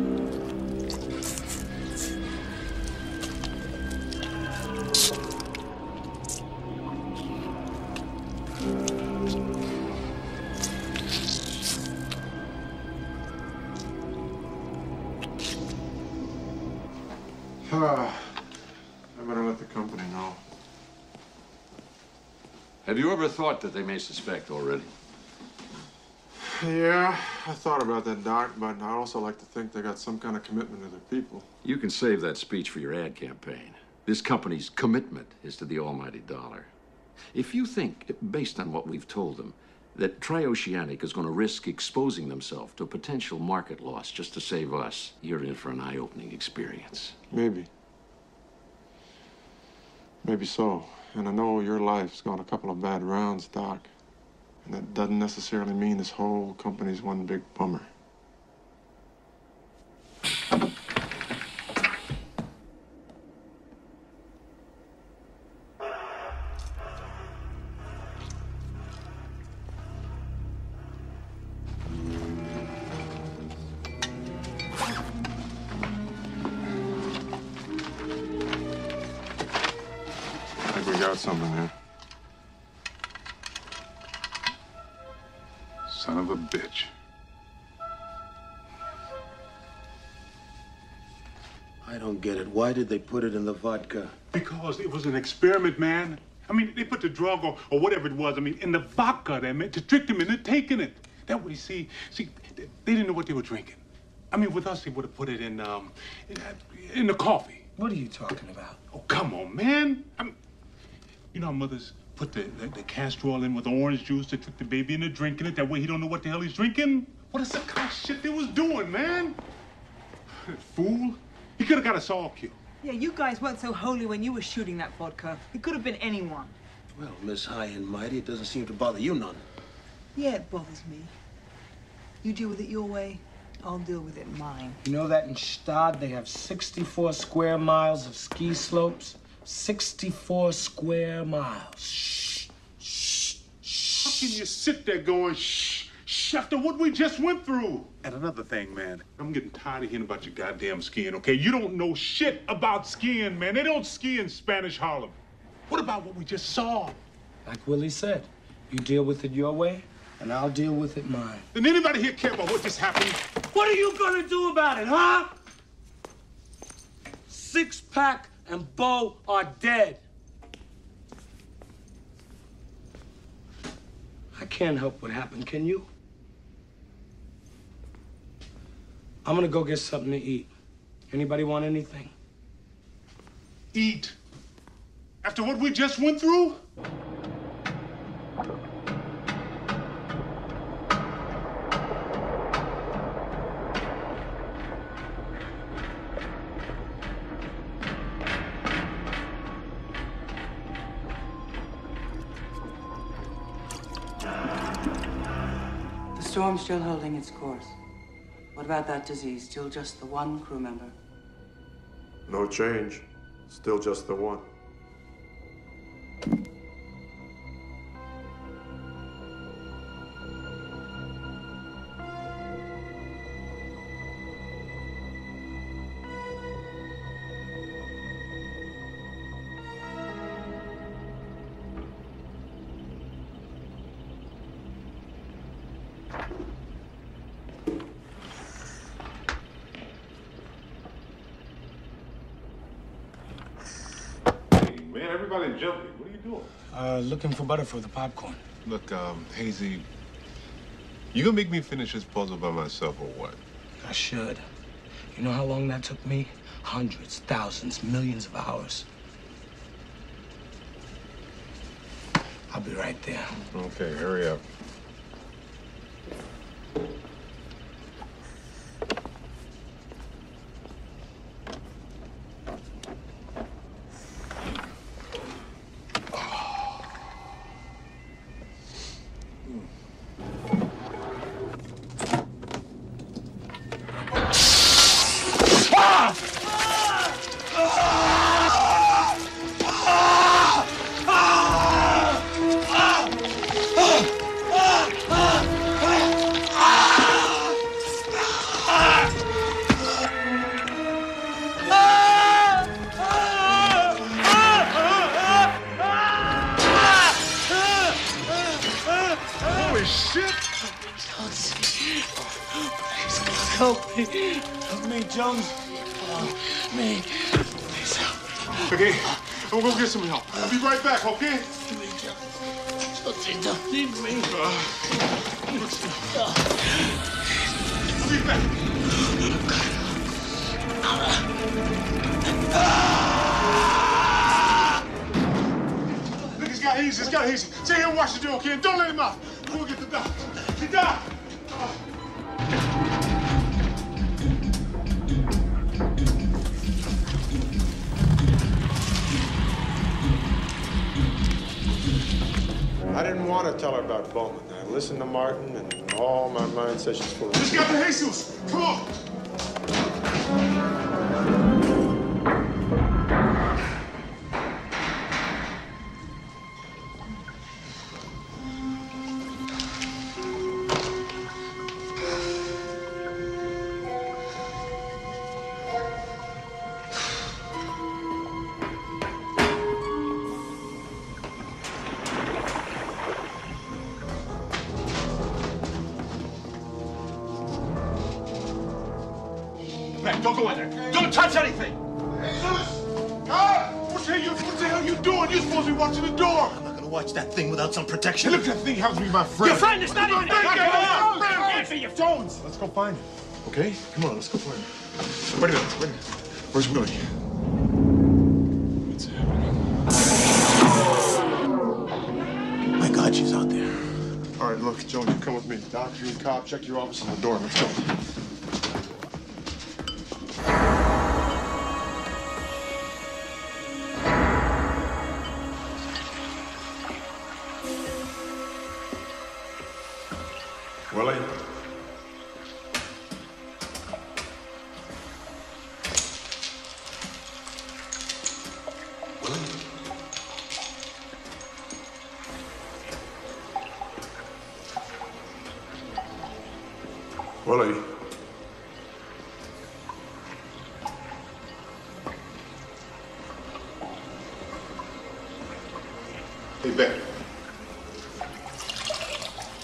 Ah, I better let the company know. Have you ever thought that they may suspect already? Yeah, I thought about that, Doc, but I also like to think they got some kind of commitment to their people. You can save that speech for your ad campaign. This company's commitment is to the almighty dollar. If you think, based on what we've told them, that Trioceanic is going to risk exposing themselves to a potential market loss just to save us, you're in for an eye-opening experience. Maybe. Maybe so. And I know your life's gone a couple of bad rounds, Doc. And that doesn't necessarily mean this whole company's one big bummer. Got something here. Son of a bitch. I don't get it. Why did they put it in the vodka? Because it was an experiment, man. I mean, they put the drug or, or whatever it was, I mean, in the vodka, they meant to trick them into taking it. That way, see, see, they they didn't know what they were drinking. I mean, with us, they would have put it in, um, in, in the coffee. What are you talking about? Oh, come on, man. I'm, you know how mothers put the, the, the castor oil in with orange juice to trick the baby into drinking it? That way he don't know what the hell he's drinking? What is the kind of shit they was doing, man? Fool. He could have got us all killed. Yeah, you guys weren't so holy when you were shooting that vodka. It could have been anyone. Well, Miss High and Mighty, it doesn't seem to bother you none. Yeah, it bothers me. You deal with it your way, I'll deal with it mine. You know that in Gstaad they have 64 square miles of ski slopes? 64 square miles. Shh. shh, shh. How can you sit there going, shh, shh, after what we just went through? And another thing, man, I'm getting tired of hearing about your goddamn skiing, okay? You don't know shit about skiing, man. They don't ski in Spanish Harlem. What about what we just saw? Like Willie said, you deal with it your way, and I'll deal with it mine. Did anybody here care about what just happened? What are you gonna do about it, huh? Six Pack and Bo are dead. I can't help what happened, can you? I'm gonna go get something to eat. Anybody want anything? Eat. After what we just went through? Still holding its course. What about that disease? Still just the one crew member? No change. Still just the one. Everybody jumping. What are you doing? Uh, looking for butter for the popcorn. Look, um, Hazy, you gonna make me finish this puzzle by myself or what? I should. You know how long that took me? Hundreds, thousands, millions of hours. I'll be right there. Okay, hurry up. Protection. Hey, look, that thing happens to be my friend. Your friend is not even there. Come Come on, on. Answer your Jones. Let's go find him. Okay? Come on, let's go find him. Wait a minute, wait a minute. Where's Willie? What's happening? My God, she's out there. All right, look, Jones, you come with me. Doctor and Cobb, check your office and the door. Let's go. Willie? Hey, Beck.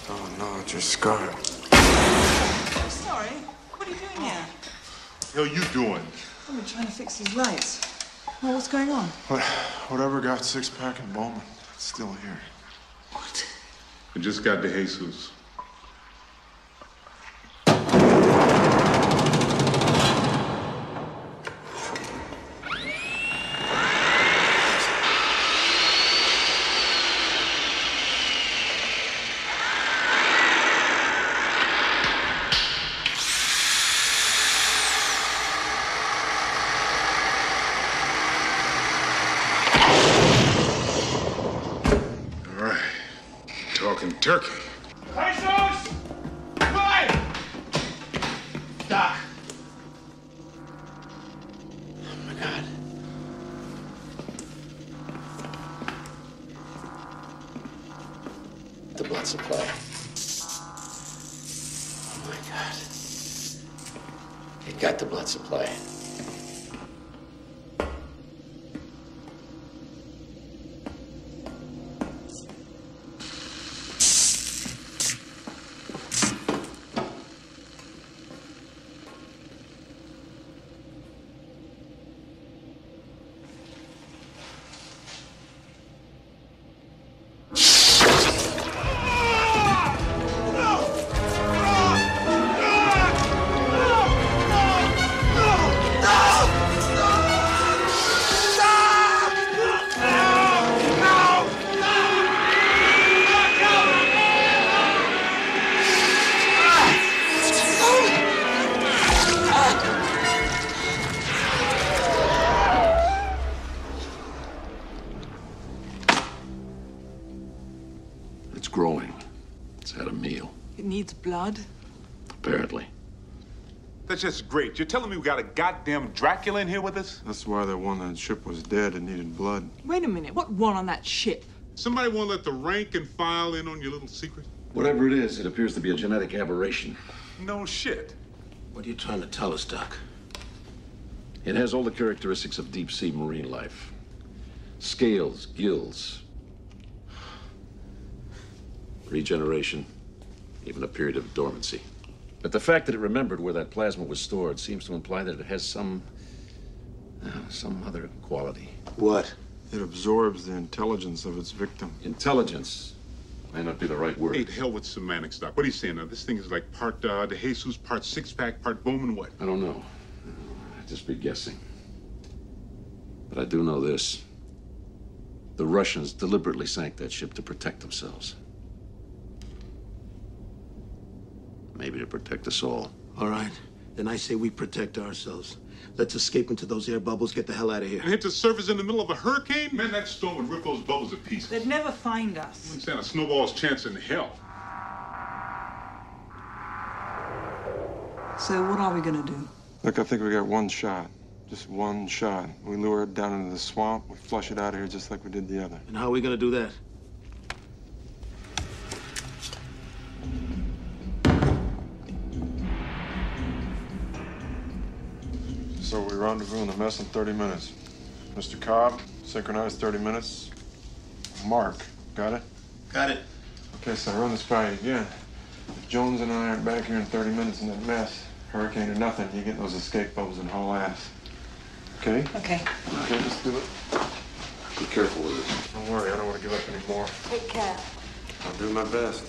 Oh, no, it's your scar. I'm sorry. What are you doing here? Hell, you doing? I've been trying to fix these lights. Well, what's going on? What, whatever got Six Pack and Bowman, it's still here. What? We just got DeJesus. Blood? Apparently. That's just great. You're telling me we got a goddamn Dracula in here with us? That's why that one on that ship was dead and needed blood. Wait a minute. What one on that ship? Somebody want to let the rank and file in on your little secret? Whatever it is, it appears to be a genetic aberration. No shit. What are you trying to tell us, Doc? It has all the characteristics of deep sea marine life scales, gills, regeneration, even a period of dormancy. But the fact that it remembered where that plasma was stored seems to imply that it has some. Uh, some other quality. What? It absorbs the intelligence of its victim. Intelligence may not be the right word. Hey, to hell with semantics, Doc. What are you saying now? This thing is like part uh, DeJesus, part six pack, part Bowman, what? I don't know. I'd just be guessing. But I do know this. The Russians deliberately sank that ship to protect themselves. Maybe to protect us all. All right. Then I say we protect ourselves. Let's escape into those air bubbles, get the hell out of here. And hit the surface in the middle of a hurricane? Man, that storm would rip those bubbles to pieces. They'd never find us. Wouldn't stand a snowball's chance in hell. So what are we gonna do? Look, I think we got one shot. Just one shot. We lure it down into the swamp, we flush it out of here just like we did the other. And how are we gonna do that? So we rendezvous in the mess in 30 minutes. Mr. Cobb, synchronize 30 minutes. Mark, got it? Got it. Okay, so I run this by you again. If Jones and I aren't back here in 30 minutes in that mess, hurricane or nothing, you get those escape bubbles and haul ass. Okay? Okay. Okay, let's do it. Be careful with it. Don't worry, I don't want to give up anymore. Take care. I'll do my best.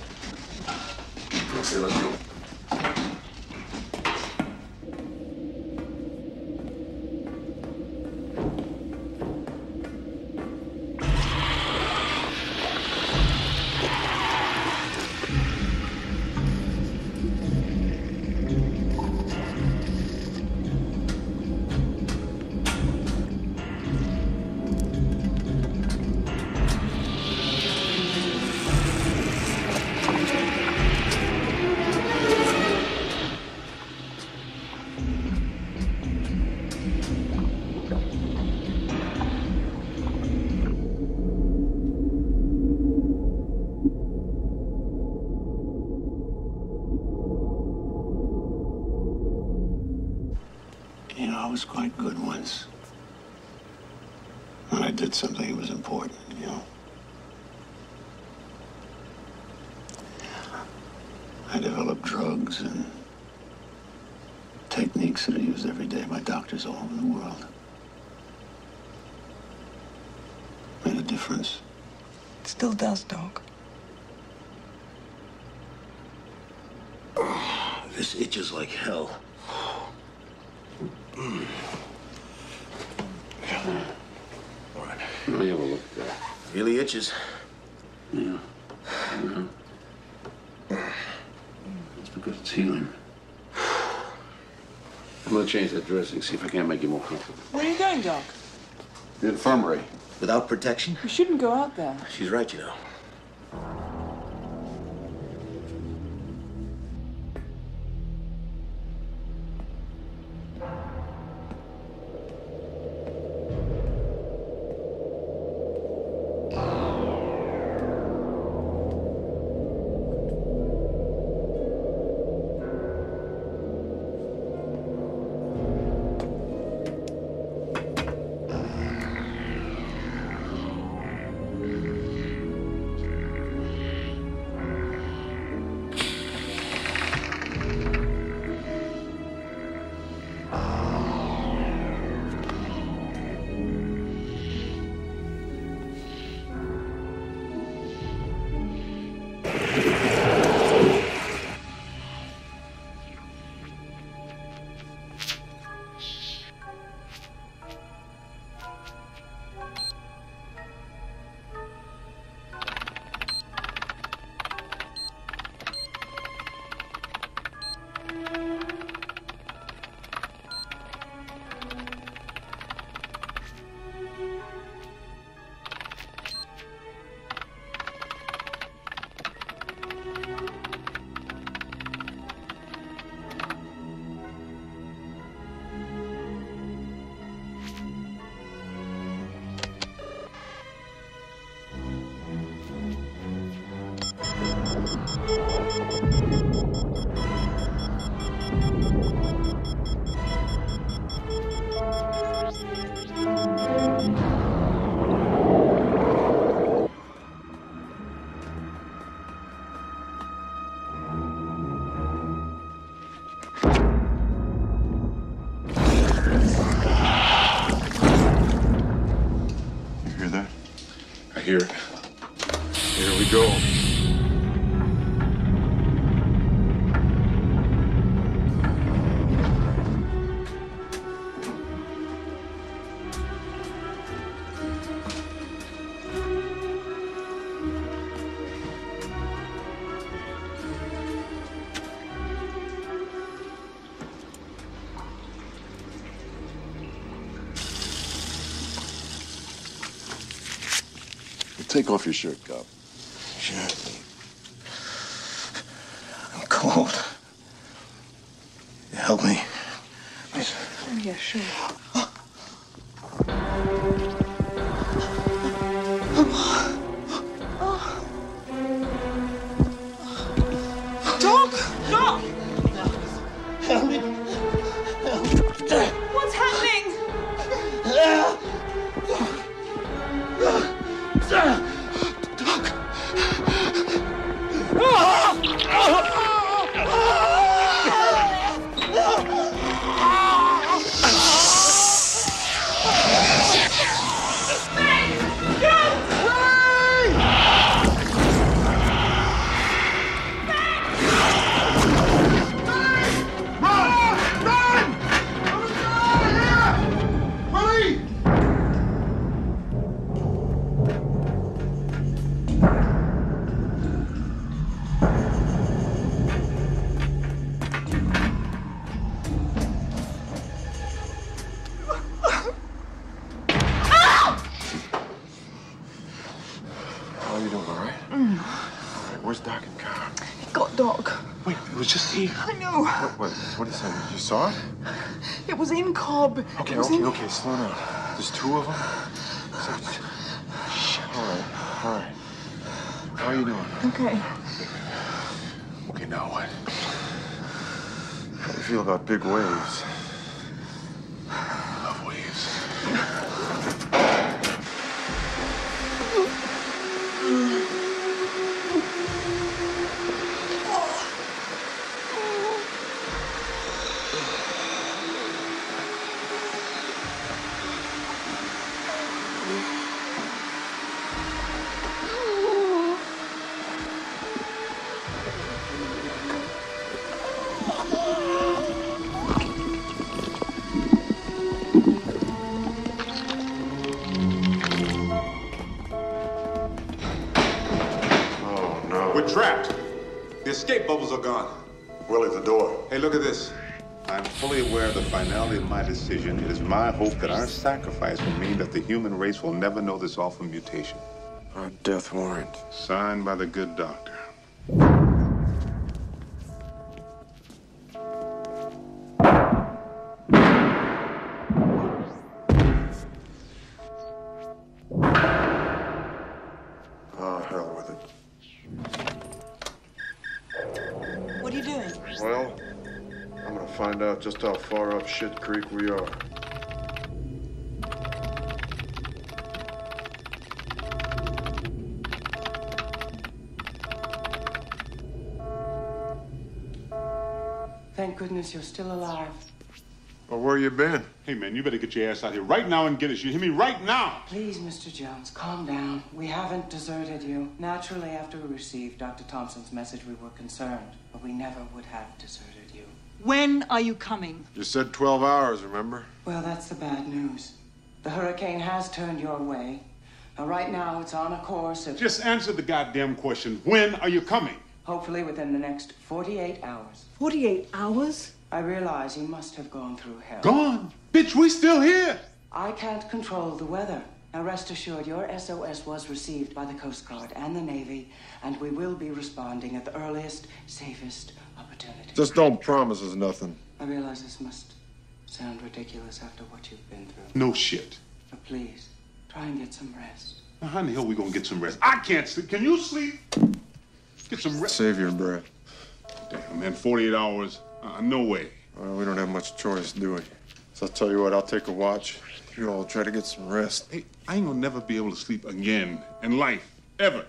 Okay, let's go. Still does, Doc. This itches like hell. Let me have a look at that. Really itches. Yeah. Uh-huh. Yeah. It's because it's healing. I'm gonna change that dressing, see if I can't make you more comfortable. Where are you going, Doc? The infirmary. Without protection? We shouldn't go out there. She's right, you know. Take off your shirt, Cobb. Sure. I'm cold. Help me. Oh, yeah, sure. Saw it? It was in Cobb. Okay, okay, in... okay, slow down. There's two of them? So, shh, all right, all right. How are you doing? Okay. Okay, now what? How do you feel about big waves? Sacrifice will mean that the human race will never know this awful mutation. Our death warrant. Signed by the good doctor. Oh, hell with it. What are you doing? Well, I'm gonna find out just how far up Shit Creek we are. Goodness you're still alive. Well, where you been? Hey, man, you better get your ass out here right now and get us. You hear me? Right now! Please, Mr. Jones, calm down. We haven't deserted you. Naturally, after we received Dr. Thompson's message, we were concerned, but we never would have deserted you. When are you coming? You said 12 hours, remember? Well, that's the bad news. The hurricane has turned your way. Now, right now, it's on a course of Just answer the goddamn question. When are you coming? Hopefully within the next 48 hours. 48 hours? I realize you must have gone through hell. Gone? Bitch, we still here! I can't control the weather. Now, rest assured, your SOS was received by the Coast Guard and the Navy, and we will be responding at the earliest, safest opportunity. Just don't promise us nothing. I realize this must sound ridiculous after what you've been through, No shit. but please, try and get some rest. Now, how in the hell we gonna get some rest? I can't sleep. Can you sleep? Get some rest. Save your breath. Damn, man, 48 hours. Uh, no way. Well, we don't have much choice, do we? So I'll tell you what, I'll take a watch. You all try to get some rest. Hey, I ain't gonna never be able to sleep again in life, ever.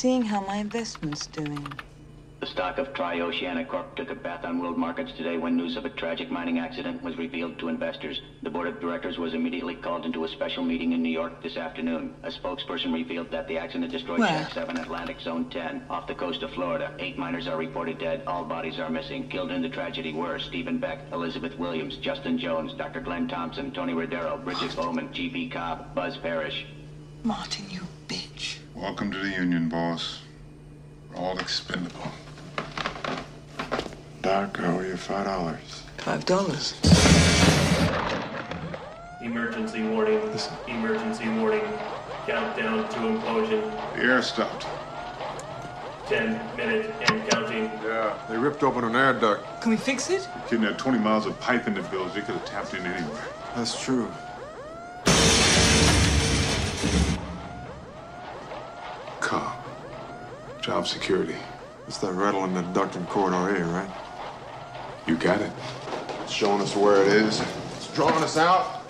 Seeing how my investment's doing. The stock of Tri-Oceanic Corp took a bath on world markets today when news of a tragic mining accident was revealed to investors. The board of directors was immediately called into a special meeting in New York this afternoon. A spokesperson revealed that the accident destroyed? Shack 7 Atlantic Zone 10 off the coast of Florida. Eight miners are reported dead. All bodies are missing. Killed in the tragedy were Stephen Beck, Elizabeth Williams, Justin Jones, Dr. Glenn Thompson, Tony Rodero, Bridget Bowman, G.B. Cobb, Buzz Parrish. Martin, you bitch. Welcome to the union, boss. We're all expendable. Doc, I owe you five dollars. Five dollars. Emergency warning. Emergency warning. Countdown to implosion. The air stopped. Ten minutes and counting. Yeah, they ripped open an air duct. Can we fix it? Kid had 20 miles of pipe in the bills. You could have tapped in anywhere. That's true. Cobb. Job security. It's that rattle in the duct in corridor A, right? You got it. It's showing us where it is. It's drawing us out.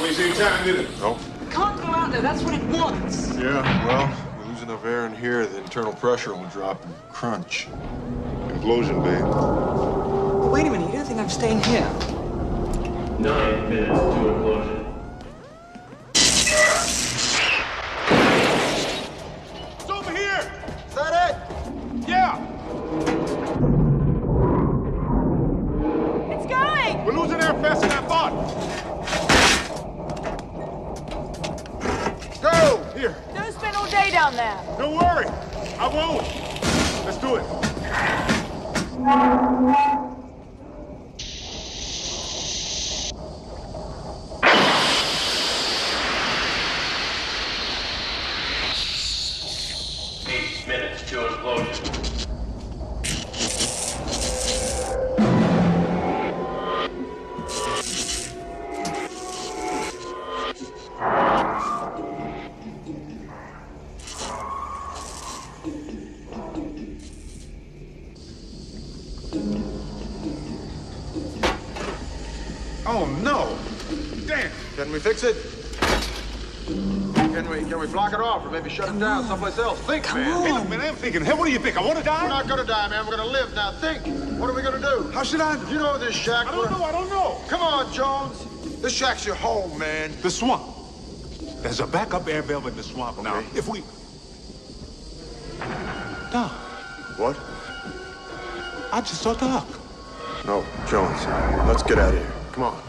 Wasting time, did it? Nope. Can't go out there. That's what it wants. Yeah, well, we lose enough air in here, the internal pressure will drop and crunch. Implosion, babe. But wait a minute. You don't think I'm staying here? Nine minutes to implosion. Maybe down someplace else? Think, man. Hey, look, man, I'm thinking. Hey, what do you think? I want to die? We're not gonna die, man. We're gonna live now. Think. What are we gonna do? How should I? You know this shack. I don't know. I don't know. Come on, Jones. This shack's your home, man. The swamp. There's a backup air valve in the swamp now. If we. Doc, What? I just saw Doc. No, Jones. Let's get out of here. Come on.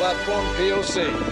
Platform POC.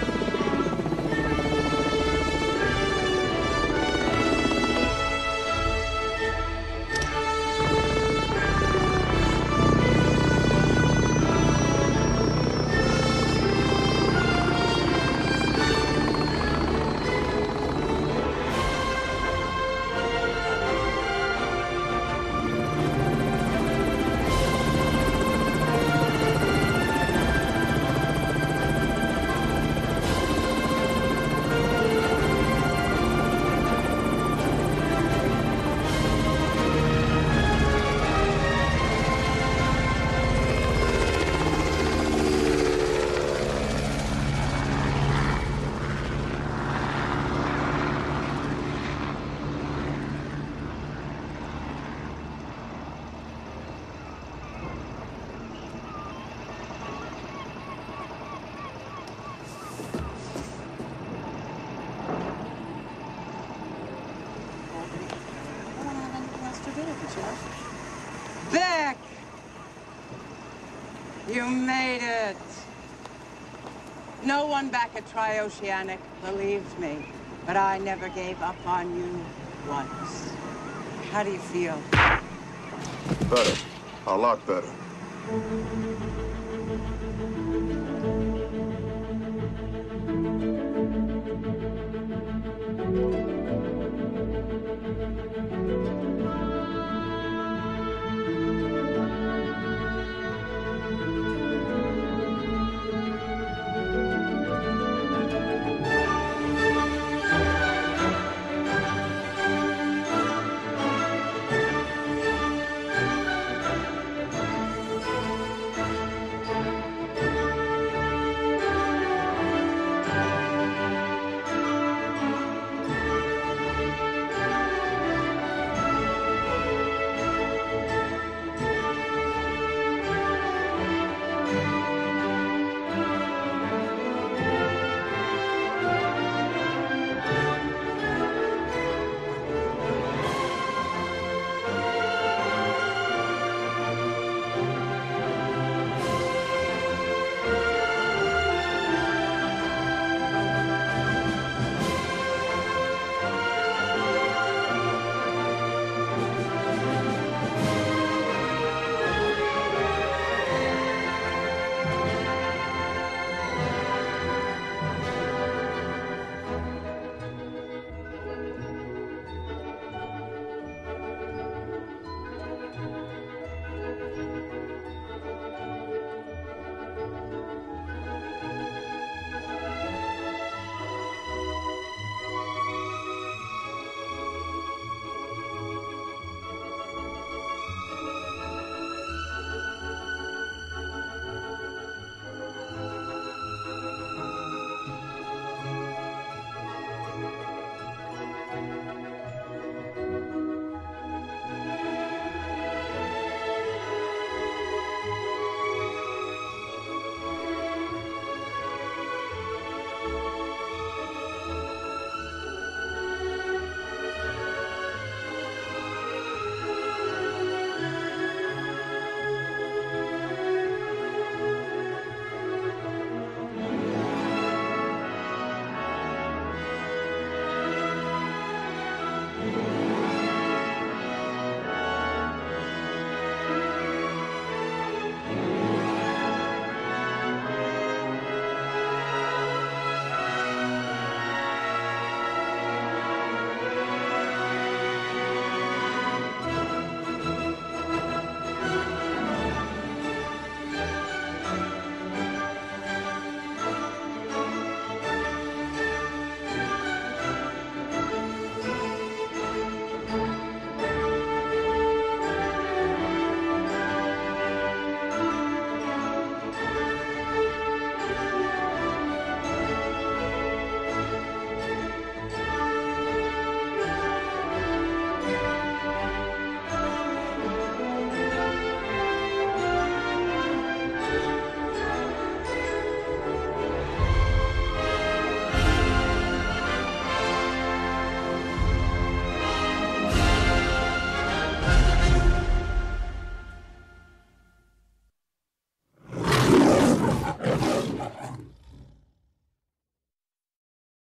one back at Tri-Oceanic believed me, but I never gave up on you once. How do you feel? Better. A lot better.